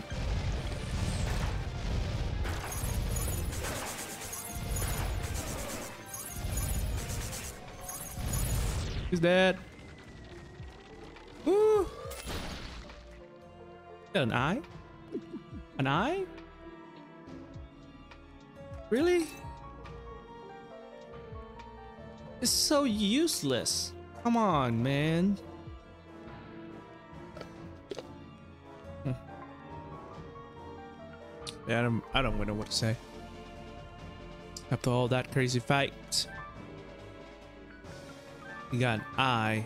He's dead. Woo! An eye? An eye? Really? It's so useless. Come on, man. I don't, I don't know what to say. After all that crazy fight, you got an eye.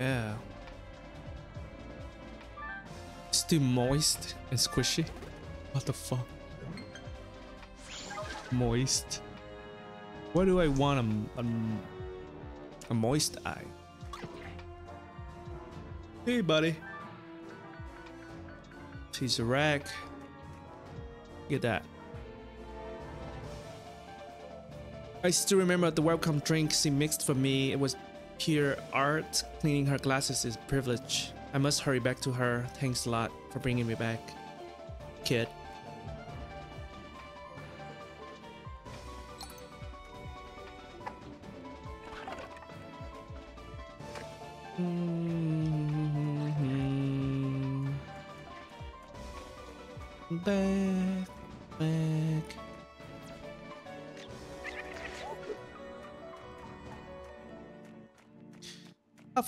Yeah. It's too moist and squishy. What the fuck? Moist. Why do I want a, a, a moist eye? Hey, buddy. Piece of rack. Get that. I still remember the welcome drink she mixed for me. It was pure art. Cleaning her glasses is privilege. I must hurry back to her. Thanks a lot for bringing me back. Kid.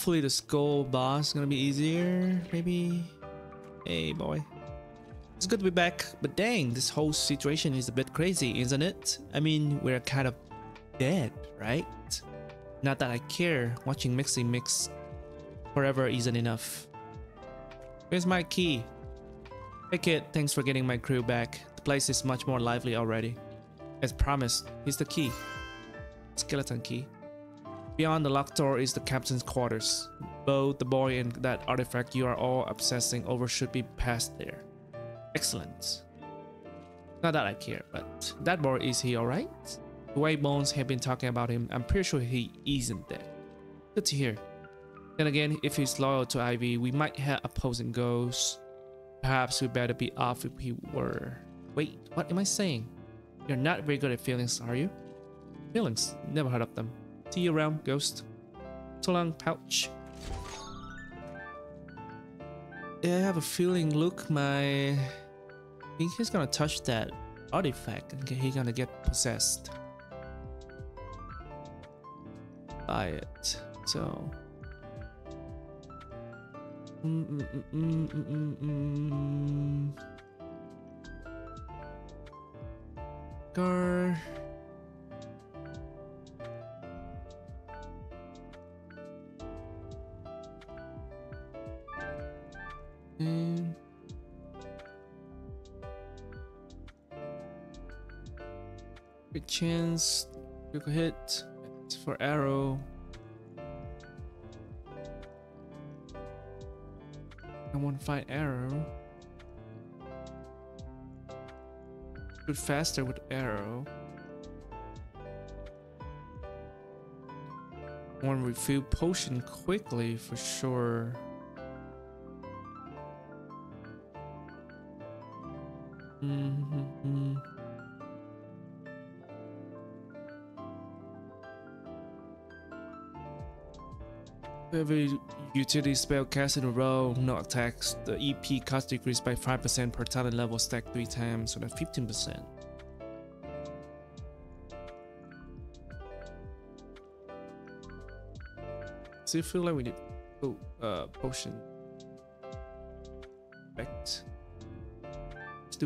Hopefully the skull boss is gonna be easier, maybe. Hey boy. It's good to be back, but dang, this whole situation is a bit crazy, isn't it? I mean, we're kind of dead, right? Not that I care, watching Mixie mix forever isn't enough. Where's my key? Hey kid, thanks for getting my crew back. The place is much more lively already. As promised, here's the key. Skeleton key. Beyond the locked door is the captain's quarters. Both the boy and that artifact you are all obsessing over should be passed there. Excellent. Not that I care, but that boy, is he alright? The way Bones have been talking about him, I'm pretty sure he isn't dead. Good to hear. Then again, if he's loyal to Ivy, we might have opposing goals. Perhaps we better be off if we were. Wait, what am I saying? You're not very good at feelings, are you? Feelings? Never heard of them. See you around, ghost. So long, pouch. I have a feeling, look, my... I think he's gonna touch that artifact and he's gonna get possessed by it. So... Mm -mm -mm, mm, mm, mm Gar. And Good chance. Quick hit. It's for arrow. I want to fight arrow. Shoot faster with arrow. Want to refill potion quickly for sure. Mm -hmm. Every utility spell cast in a row, no attacks, the EP cost decreased by 5% per talent level stacked 3 times, so that's 15%. So you feel like we need oh, uh, potion.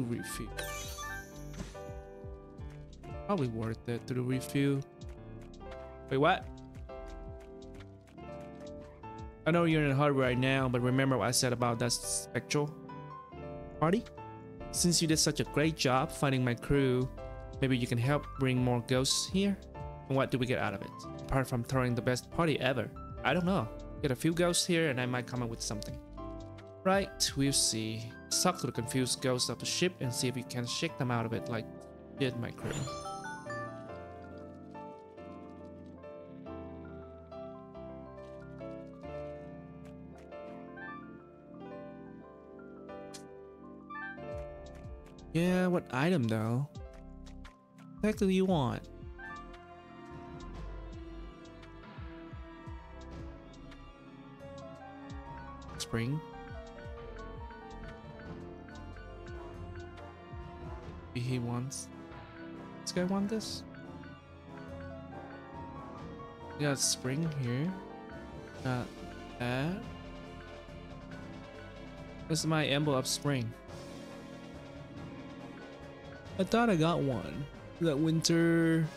Let's refill. Probably worth it to refill. Wait, what? I know you're in a hurry right now, but remember what I said about that spectral party? Since you did such a great job finding my crew, maybe you can help bring more ghosts here? And what do we get out of it? Apart from throwing the best party ever. I don't know. Get a few ghosts here and I might come up with something. Right, we'll see. Suck the confused ghosts of the ship and see if you can shake them out of it like did my crew. Yeah, what item though? What do you want? Spring? He wants... This guy want this? We got spring here. Got that. This is my emblem of spring. I thought I got one. That winter,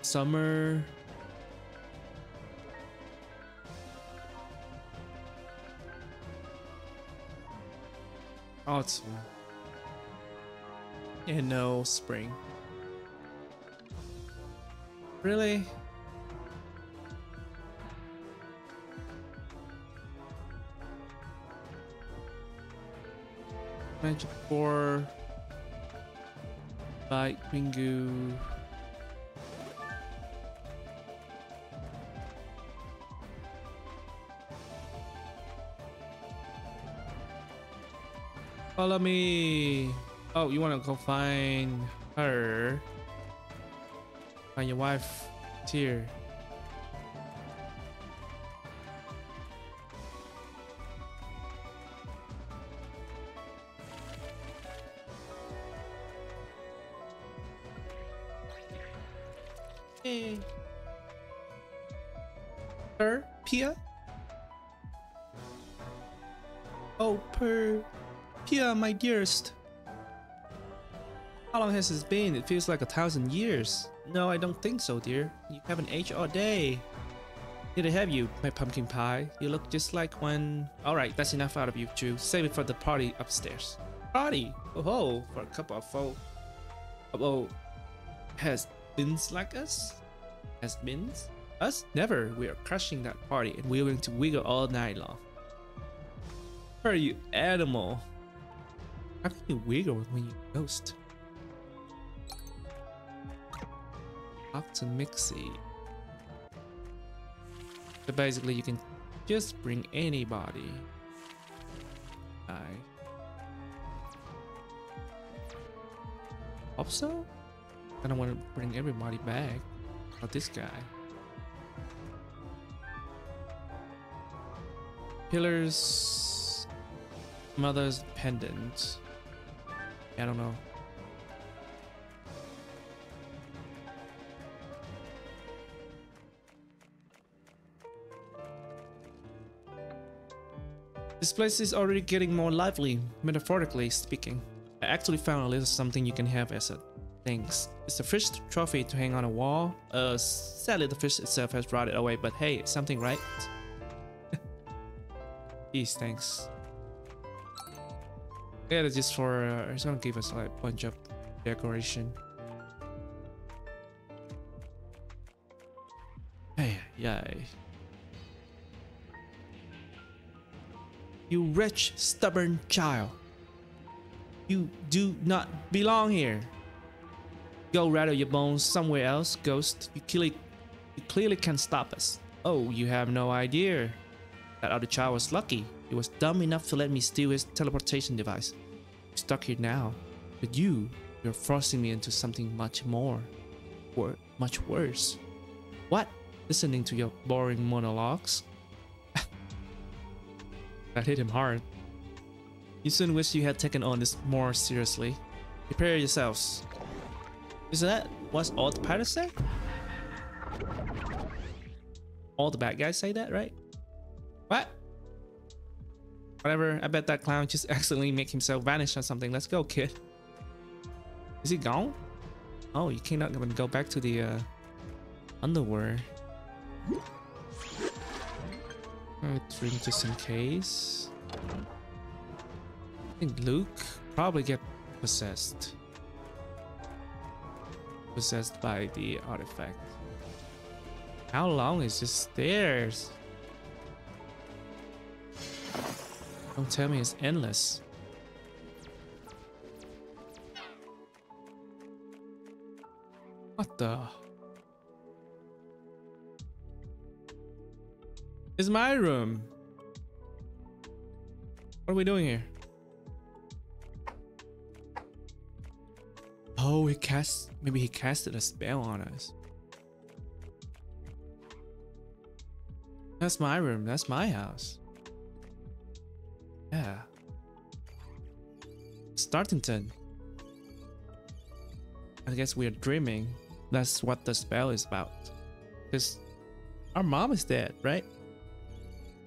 summer. Oh, it's yeah, no spring. Really? Magic 4 Bite, Ringu. Follow me. Oh, you want to go find her? Find your wife. Here. Per Pia? Oh, Per Pia, my dearest. Long has this been? It feels like a thousand years. No, I don't think so, dear. You haven't aged all day. Neither have you, my pumpkin pie. You look just like when... Alright, that's enough out of you, Drew. Save it for the party upstairs. Party? Oh ho, for a couple of folk. Oh, has bins like us? Has bins? Us? Never. We are crushing that party and we're going to wiggle all night long. Are you animal? How can you wiggle when you ghost? To Mixie. So basically you can just bring anybody. I hope so? I don't want to bring everybody back. Not this guy. Pillars. Mother's pendant. I don't know. This place is already getting more lively, metaphorically speaking. I actually found a little something you can have as a thanks. It's a fish trophy to hang on a wall. Uh, sadly the fish itself has rotted away, but hey, something right? *laughs* These thanks. Yeah, it's just for, uh, it's gonna give us like a bunch of decoration. Hey, yay. You wretch, stubborn child. You do not belong here. Go rattle your bones somewhere else, ghost. You clearly, you clearly can stop us. Oh, you have no idea. That other child was lucky. He was dumb enough to let me steal his teleportation device. I'm stuck here now. But you, you're forcing me into something much more. Or much worse. What? Listening to your boring monologues? That hit him hard. You soon wish you had taken on this more seriously. Prepare yourselves. Is that what all the pirates say? All the bad guys say that, right? What? Whatever, I bet that clown just *laughs* accidentally make himself vanish or something. Let's go, kid. Is he gone? Oh, you cannot even go back to the uh, underworld. Drink just in case. I think Luke probably get possessed. Possessed by the artifact. How long is this stairs? Don't tell me it's endless. What the? It's my room. What are we doing here? Oh, he cast. Maybe he casted a spell on us. That's my room. That's my house. Yeah. Startington. I guess we're dreaming. That's what the spell is about. Because our mom is dead, right?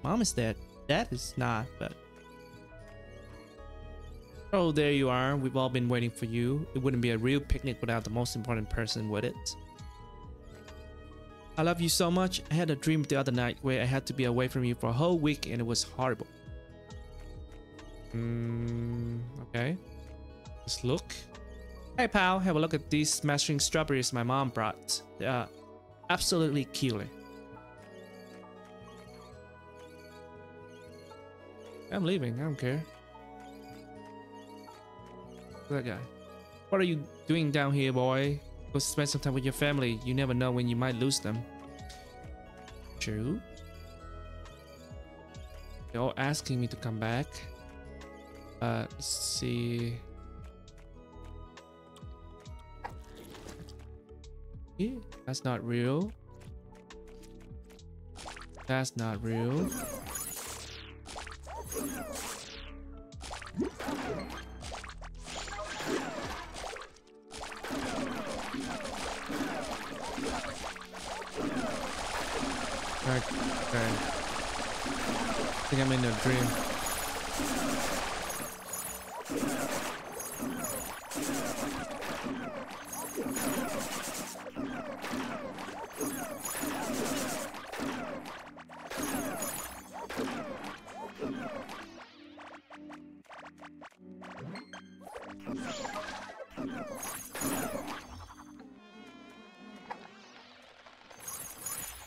Mom is dead. Dad is not, but... Oh, there you are. We've all been waiting for you. It wouldn't be a real picnic without the most important person, would it? I love you so much. I had a dream the other night where I had to be away from you for a whole week and it was horrible. Hmm, okay. Let's look. Hey pal, have a look at these smashing strawberries my mom brought. They are absolutely killer. I'm leaving. I don't care. That guy. What are you doing down here, boy? Go spend some time with your family. You never know when you might lose them. True. They're all asking me to come back. Uh, let's see. Yeah, that's not real. That's not real. Dream.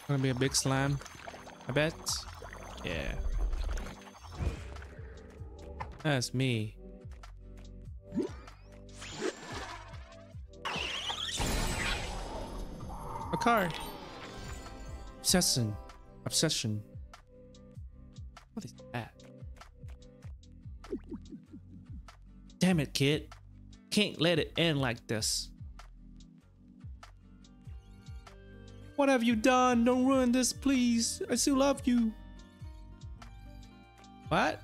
Gonna be a big slam. I bet. Yeah. That's me. A card. Obsession. Obsession. What is that? Damn it, kid. Can't let it end like this. What have you done? Don't ruin this, please. I still love you. What?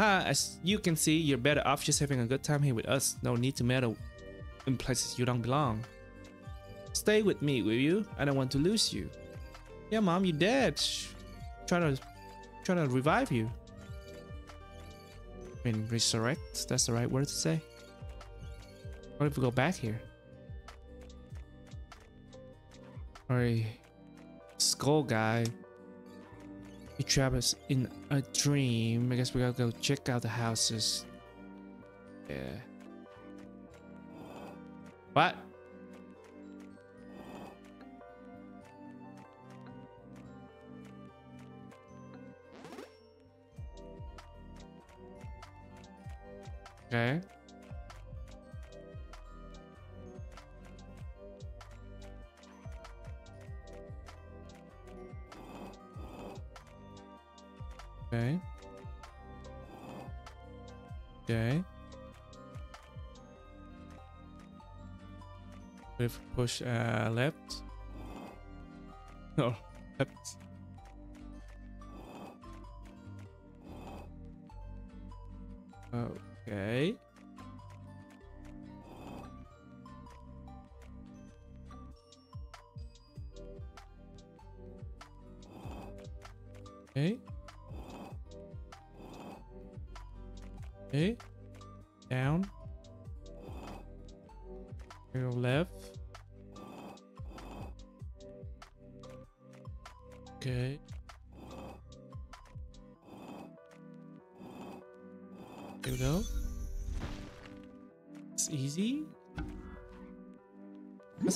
Ah, as you can see, you're better off just having a good time here with us. No need to meddle in places you don't belong. Stay with me, will you? I don't want to lose you. Yeah, mom, you're dead. Trying to, trying to revive you. I mean, resurrect. That's the right word to say. What if we go back here? Or a skull guy. He trapped us in a dream. I guess we gotta go check out the houses. Yeah. What? Okay. Okay. Okay. If push uh, left. No, *laughs* left. Okay. Okay.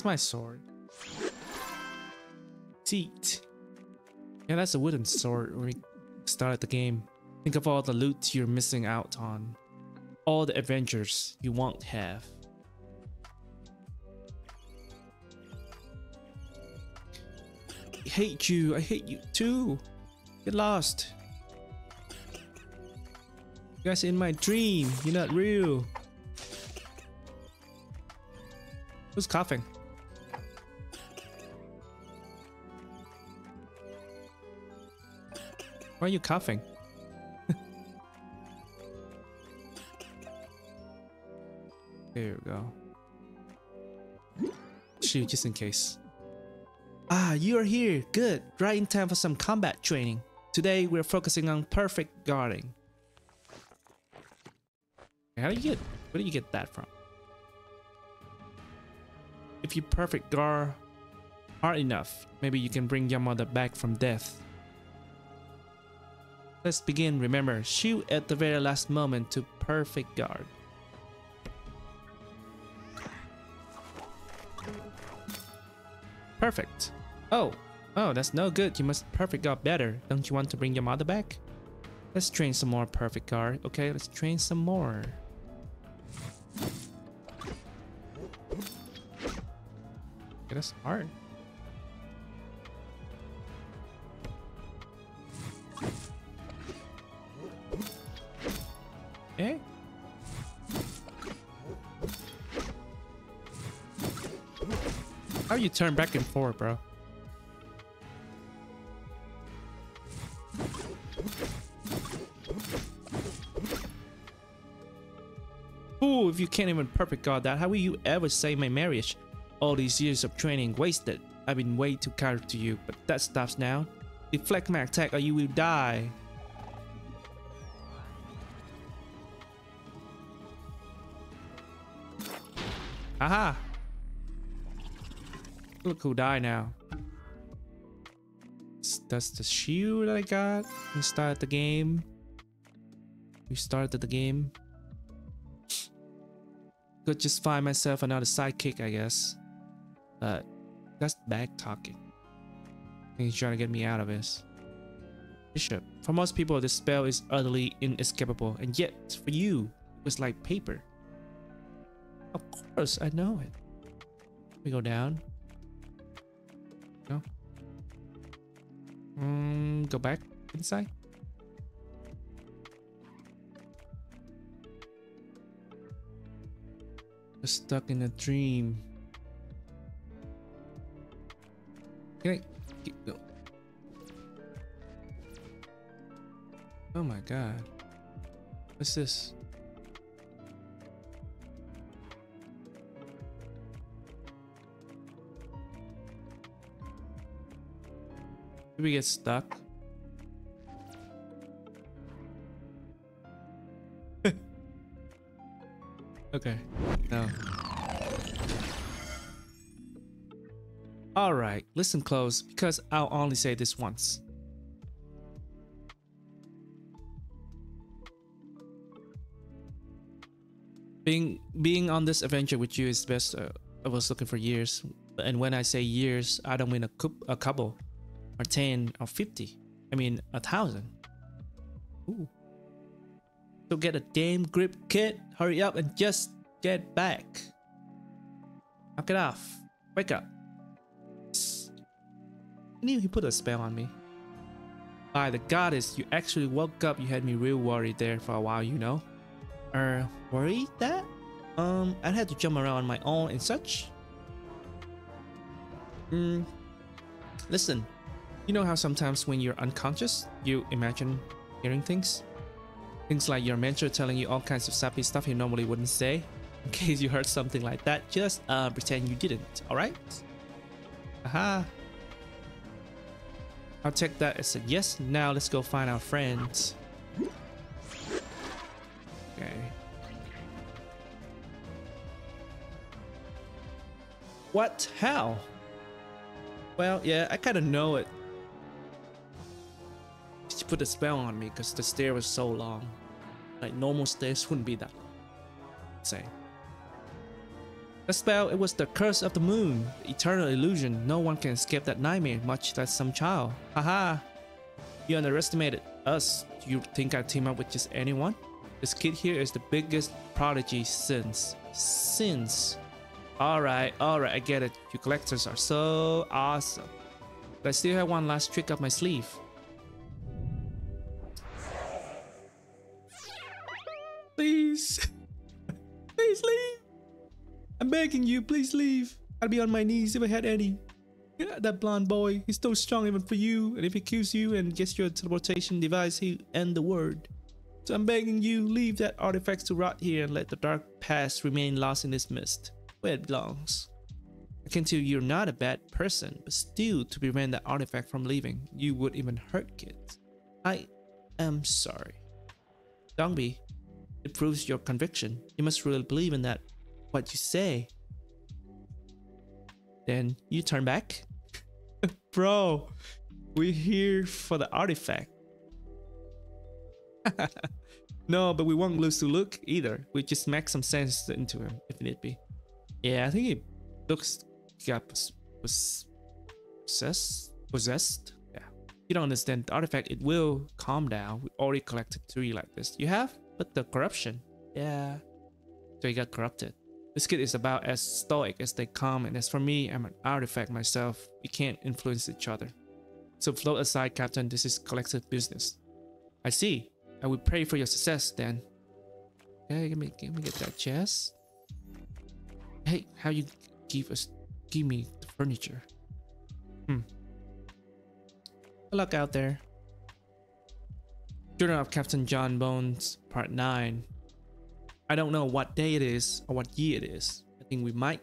My sword. Teat. Yeah, that's a wooden sword when we started the game. Think of all the loot you're missing out on. All the adventures you won't have. I hate you. I hate you too. Get lost. You guys in my dream. You're not real. Who's coughing? Why are you coughing? *laughs* there we go. Shoot, just in case. Ah, you are here. Good. Right in time for some combat training. Today we're focusing on perfect guarding. How do you get where do you get that from? If you perfect guard hard enough, maybe you can bring your mother back from death. Let's begin. Remember, shoot at the very last moment to perfect guard. Perfect. Oh, oh, that's no good. You must perfect guard better. Don't you want to bring your mother back? Let's train some more perfect guard. Okay, let's train some more. Okay, that's hard. Okay. How you turn back and forth, bro? Ooh, if you can't even perfect guard that, how will you ever save my marriage? All these years of training wasted. I've been way too kind to you, but that stops now. Deflect my attack or you will die. Aha! Look who died now. That's the shield I got. We started the game. We started the game. Could just find myself another sidekick, I guess. But that's bad talking. he's trying to get me out of this. Bishop. For most people, this spell is utterly inescapable, and yet, for you, it was like paper. Of course, I know it. We go down. No. Mm, go back inside. stuck in a dream. Can I keep go? Oh my god. What's this? Did we get stuck? *laughs* okay. No. Alright, listen close because I'll only say this once. Being being on this adventure with you is best uh, I was looking for years. And when I say years, I don't mean a, a couple or 10 or 50. I mean a thousand. Ooh. So get a damn grip kit, hurry up and just get back. Knock it off. Wake up. I knew he put a spell on me. By the goddess, you actually woke up. You had me real worried there for a while, you know? Er, worried that? Um, I had to jump around on my own and such. Hmm. Listen, you know how sometimes when you're unconscious, you imagine hearing things? Things like your mentor telling you all kinds of sappy stuff you normally wouldn't say. *laughs* In case you heard something like that, just uh, pretend you didn't, alright? Aha. I'll take that as a yes. Now let's go find our friends. Okay. What? How? Well, yeah, I kind of know it. Put a spell on me because the stair was so long. Like normal stairs wouldn't be that long. Say. The spell, it was the curse of the moon, the eternal illusion. No one can escape that nightmare, much less some child. Haha! You underestimated us. You think I team up with just anyone? This kid here is the biggest prodigy since. Since. Alright, alright, I get it. You collectors are so awesome. But I still have one last trick up my sleeve. Please. *laughs* Please leave. I'm begging you, please leave. I'd be on my knees if I had any. Yeah, that blonde boy, he's so strong even for you, and if he kills you and gets your teleportation device, he'll end the world. So I'm begging you, leave that artifact to rot here and let the dark past remain lost in this mist, where it belongs. I can tell you're not a bad person, but still to prevent that artifact from leaving, you would even hurt kids. I am sorry. Dongbi, it proves your conviction. You must really believe in that what you say. Then you turn back. *laughs* Bro, we're here for the artifact. *laughs* no, but we won't lose to Luke either. We just make some sense into him if need be. Yeah, I think he looks got possessed. Possessed. Yeah. You don't understand the artifact. It will calm down. We already collected three like this. You have, but the corruption. Yeah. So he got corrupted. This kid is about as stoic as they come, and as for me, I'm an artifact myself. We can't influence each other. So float aside, Captain. This is collective business. I see. I will pray for your success then. Okay, let me, let me get that chest. Hey, how you give us give me the furniture? Hmm. Good luck out there. Journal of Captain John Bones, Part 9. I don't know what day it is or what year it is. I think we might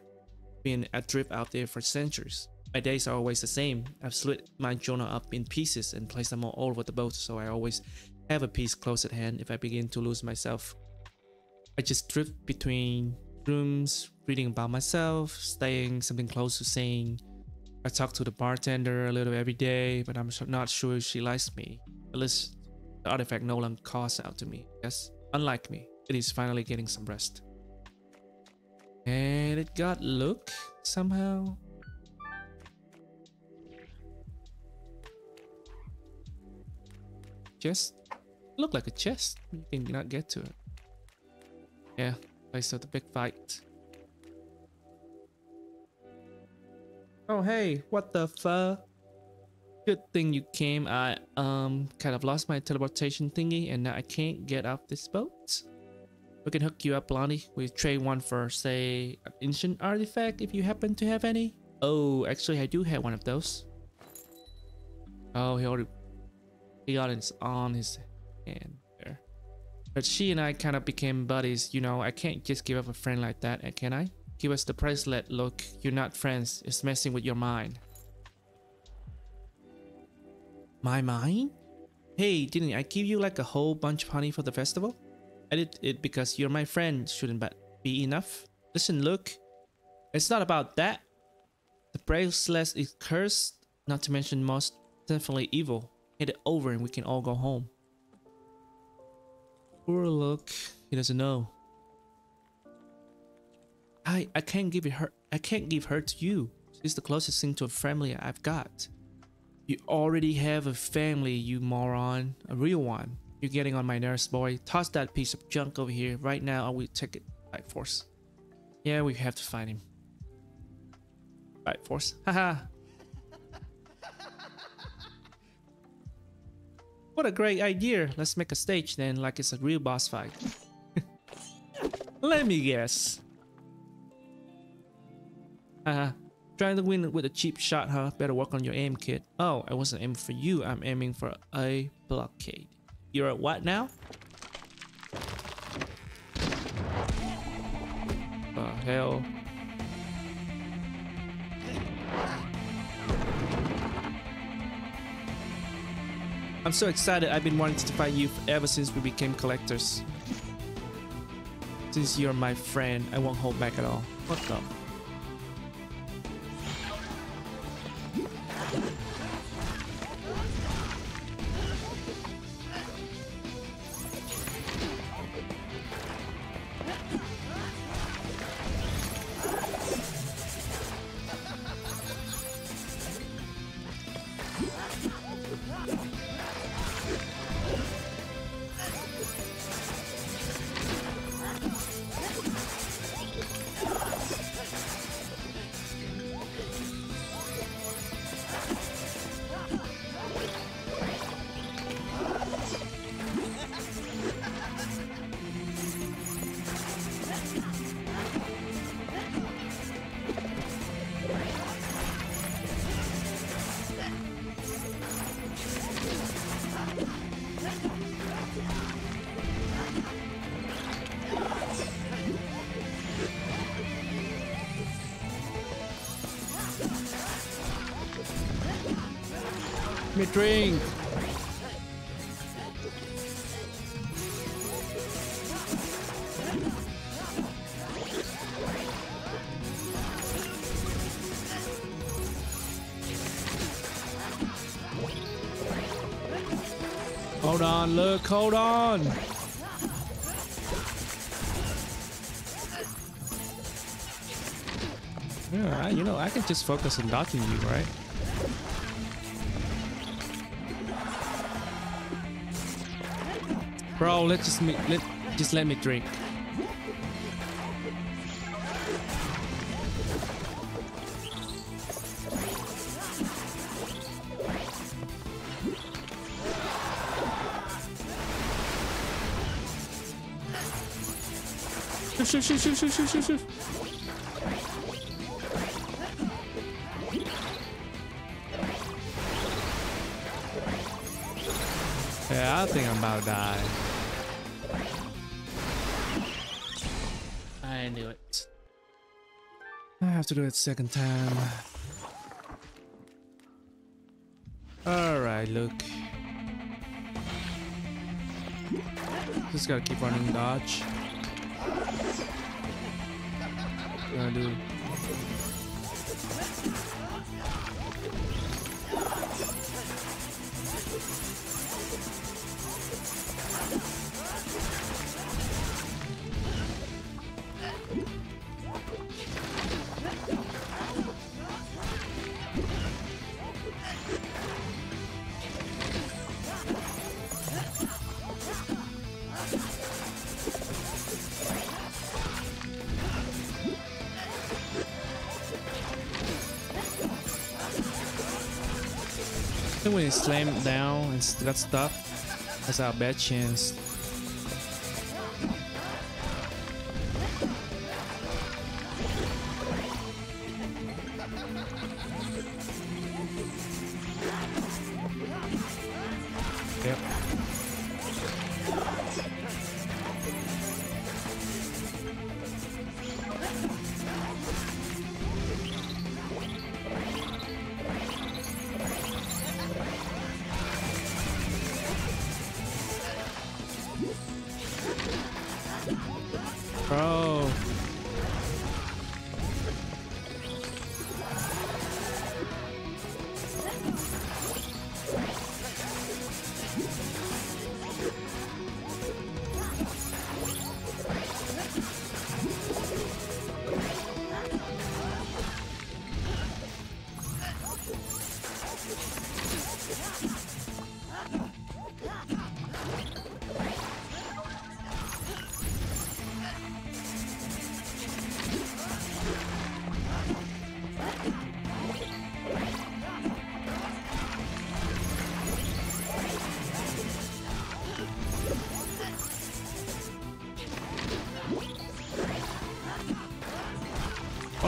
been adrift out there for centuries. My days are always the same. I've split my journal up in pieces and placed them all over the boat, so I always have a piece close at hand if I begin to lose myself. I just drift between rooms, reading about myself, staying something close to saying. I talk to the bartender a little every day, but I'm not sure she likes me. At least the artifact no longer calls out to me. Yes, unlike me, it is finally getting some rest. And it got look somehow. Chest? Look like a chest. You can not get to it. Yeah, place of the big fight. Oh hey, what the fuck? Good thing you came. I um kind of lost my teleportation thingy and now I can't get off this boat. We can hook you up, Blondie. We trade one for, say, an ancient artifact if you happen to have any. Oh, actually, I do have one of those. Oh, he already he got it on his hand there. But she and I kind of became buddies. You know, I can't just give up a friend like that, can I? Give us the bracelet. Look, you're not friends. It's messing with your mind. My mind? Hey, didn't I give you like a whole bunch of honey for the festival? I did it because you're my friend. Shouldn't that be enough? Listen, look. It's not about that. The bracelet is cursed, not to mention most definitely evil. Hand it over and we can all go home. Poor Luke. He doesn't know. I I can't give it her I can't give her to you. She's the closest thing to a family I've got. You already have a family, you moron. A real one. You're getting on my nerves, boy. Toss that piece of junk over here right now or we take it by force. Yeah, we have to find him. By force. *laughs* Haha. what a great idea. Let's make a stage then like it's a real boss fight. *laughs* Let me guess. Haha. Trying to win with a cheap shot, huh? Better work on your aim, kid. Oh, I wasn't aiming for you. I'm aiming for a blockade. You're at what now? The hell? I'm so excited. I've been wanting to fight you ever since we became collectors. Since you're my friend, I won't hold back at all. What the? Me drink. Hold on, look, hold on. Yeah, you know, I can just focus on dodging you, right? Bro, let's just me let just let me drink. Shoot, shoot, shoot, shoot, shoot, shoot, shoot. Yeah, I think I'm about to die. to do it second time. Alright, look. Just gotta keep running dodge. Gonna do when it slammed down and got stuck, that's our bad chance.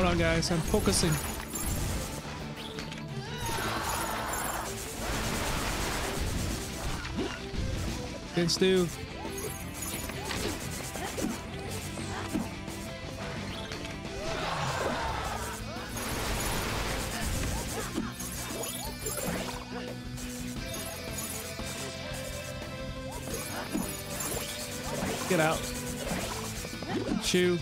Hold on, guys. I'm focusing. Can still. Get out. Chew.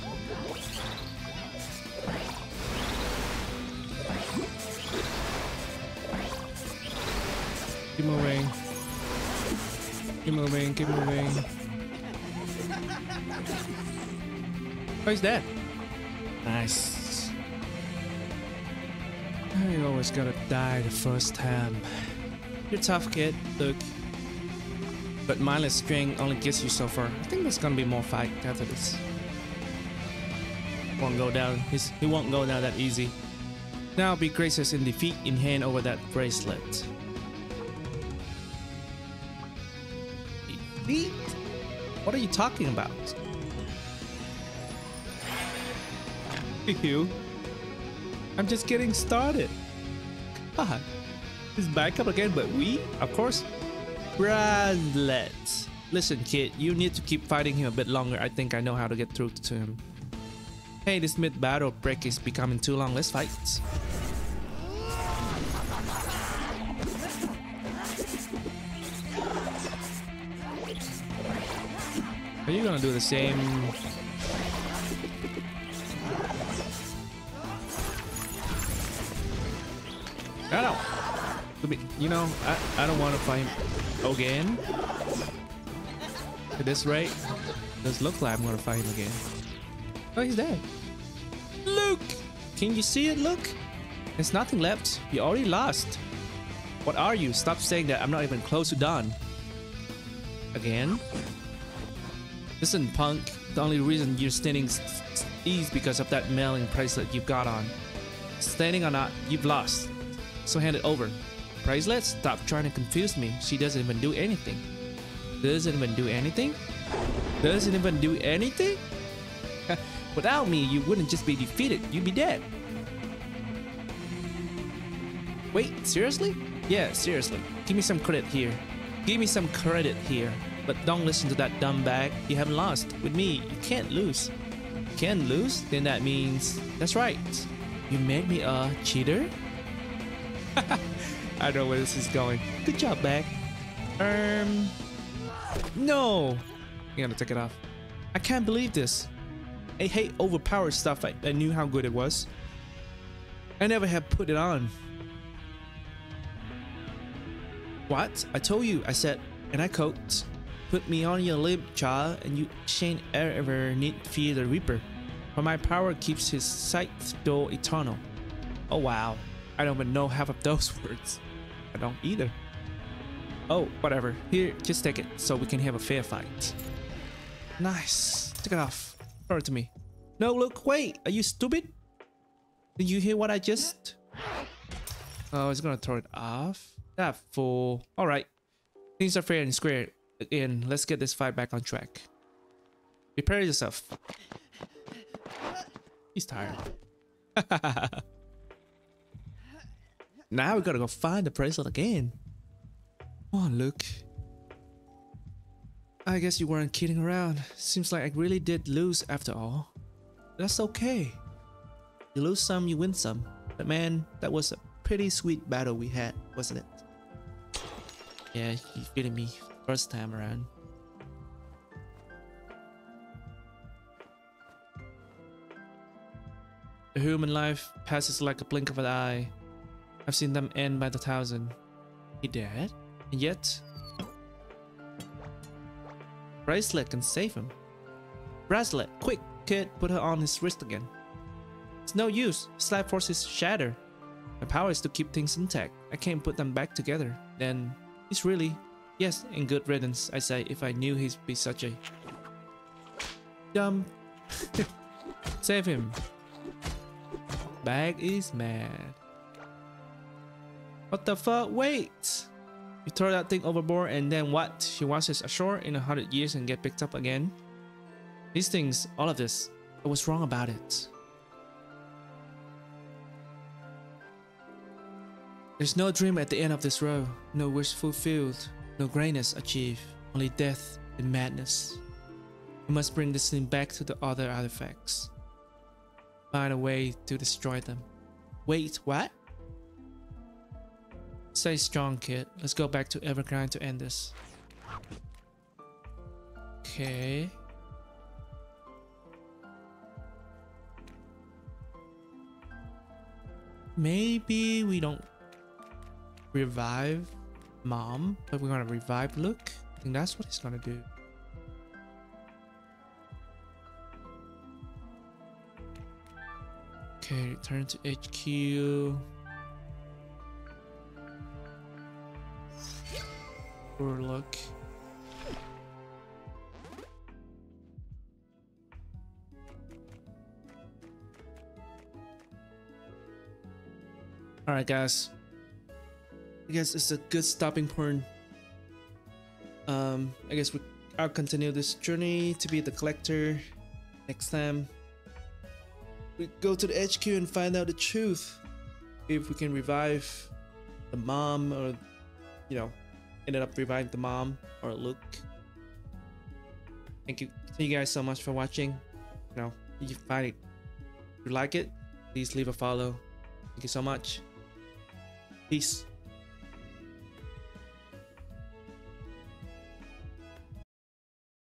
He's dead. Nice. You always gotta die the first time. You're tough, kid. Look. But mindless string only gets you so far. I think there's gonna be more fight after this. Won't go down. He's, he won't go down that easy. Now be gracious in defeat in hand over that bracelet. Defeat? What are you talking about? You? I'm just getting started. God, he's back up again, but we, of course, bracelet. Listen, kid, you need to keep fighting him a bit longer. I think I know how to get through to him. Hey, this mid battle break is becoming too long. Let's fight. Are you gonna do the same? Mean, You know, I, I don't want to fight him again. At this rate, does look like I'm gonna fight him again. Oh, he's dead. Look! Can you see it? Look! There's nothing left. You already lost. What are you? Stop saying that. I'm not even close to done. Again? Listen, punk. The only reason you're standing is because of that mailing bracelet you've got on. Standing or not, you've lost. So hand it over. Bracelet, stop trying to confuse me. She doesn't even do anything. Doesn't even do anything? Doesn't even do anything? *laughs* Without me, you wouldn't just be defeated, you'd be dead. Wait, seriously? Yeah, seriously. Give me some credit here. Give me some credit here. But don't listen to that dumb bag. You haven't lost. With me, you can't lose. Can't lose? Then that means. That's right. You made me a cheater? *laughs* I know where this is going. Good job, back. Um, no. You gotta take it off. I can't believe this. I hate overpowered stuff. I, I knew how good it was. I never have put it on. What? I told you, I said, and I quote, Put me on your lip, child, and you shan't ever need fear the Reaper. For my power keeps his sight though eternal. Oh wow, I don't even know half of those *laughs* words. I don't either. Oh, whatever. Here, just take it so we can have a fair fight. Nice. Take it off. Throw it to me. No, look, wait. Are you stupid? Did you hear what I just... Oh, it's gonna throw it off. That fool. Alright. Things are fair and square. Again, let's get this fight back on track. Prepare yourself. He's tired. *laughs* now we gotta go find the bracelet again. Come on, Luke. I guess you weren't kidding around. Seems like I really did lose after all. That's okay. You lose some, you win some. But man, that was a pretty sweet battle we had, wasn't it? Yeah, you feeling me first time around. A human life passes like a blink of an eye. I've seen them end by the thousand. He dead? And yet... Bracelet can save him. Bracelet, quick, kid, put her on his wrist again. It's no use, his life force is. My power is to keep things intact. I can't put them back together. Then, he's really... Yes, in good riddance, I say, if I knew he'd be such a... Dumb... *laughs* Save him. Bag is mad. What the fuck? Wait! You throw that thing overboard and then what? She washes ashore in a hundred years and get picked up again? These things, all of this, I was wrong about it. There's no dream at the end of this road, no wish fulfilled, no greatness achieved, only death and madness. We must bring this thing back to the other artifacts. Find a way to destroy them. Wait, what? Stay strong, kid. Let's go back to Evergrind to end this. Okay. Maybe we don't revive mom, but we're gonna revive Luke. I think that's what he's gonna do. Okay, return to HQ. Luck. Alright guys. I guess it's a good stopping point. Um, I guess we I'll continue this journey to be the collector next time. We go to the HQ and find out the truth. If we can revive the mom or you know, ended up reviving the mom or Luke. Thank you thank you guys so much for watching. You know, if you find it if you like it, please leave a follow. Thank you so much. Peace.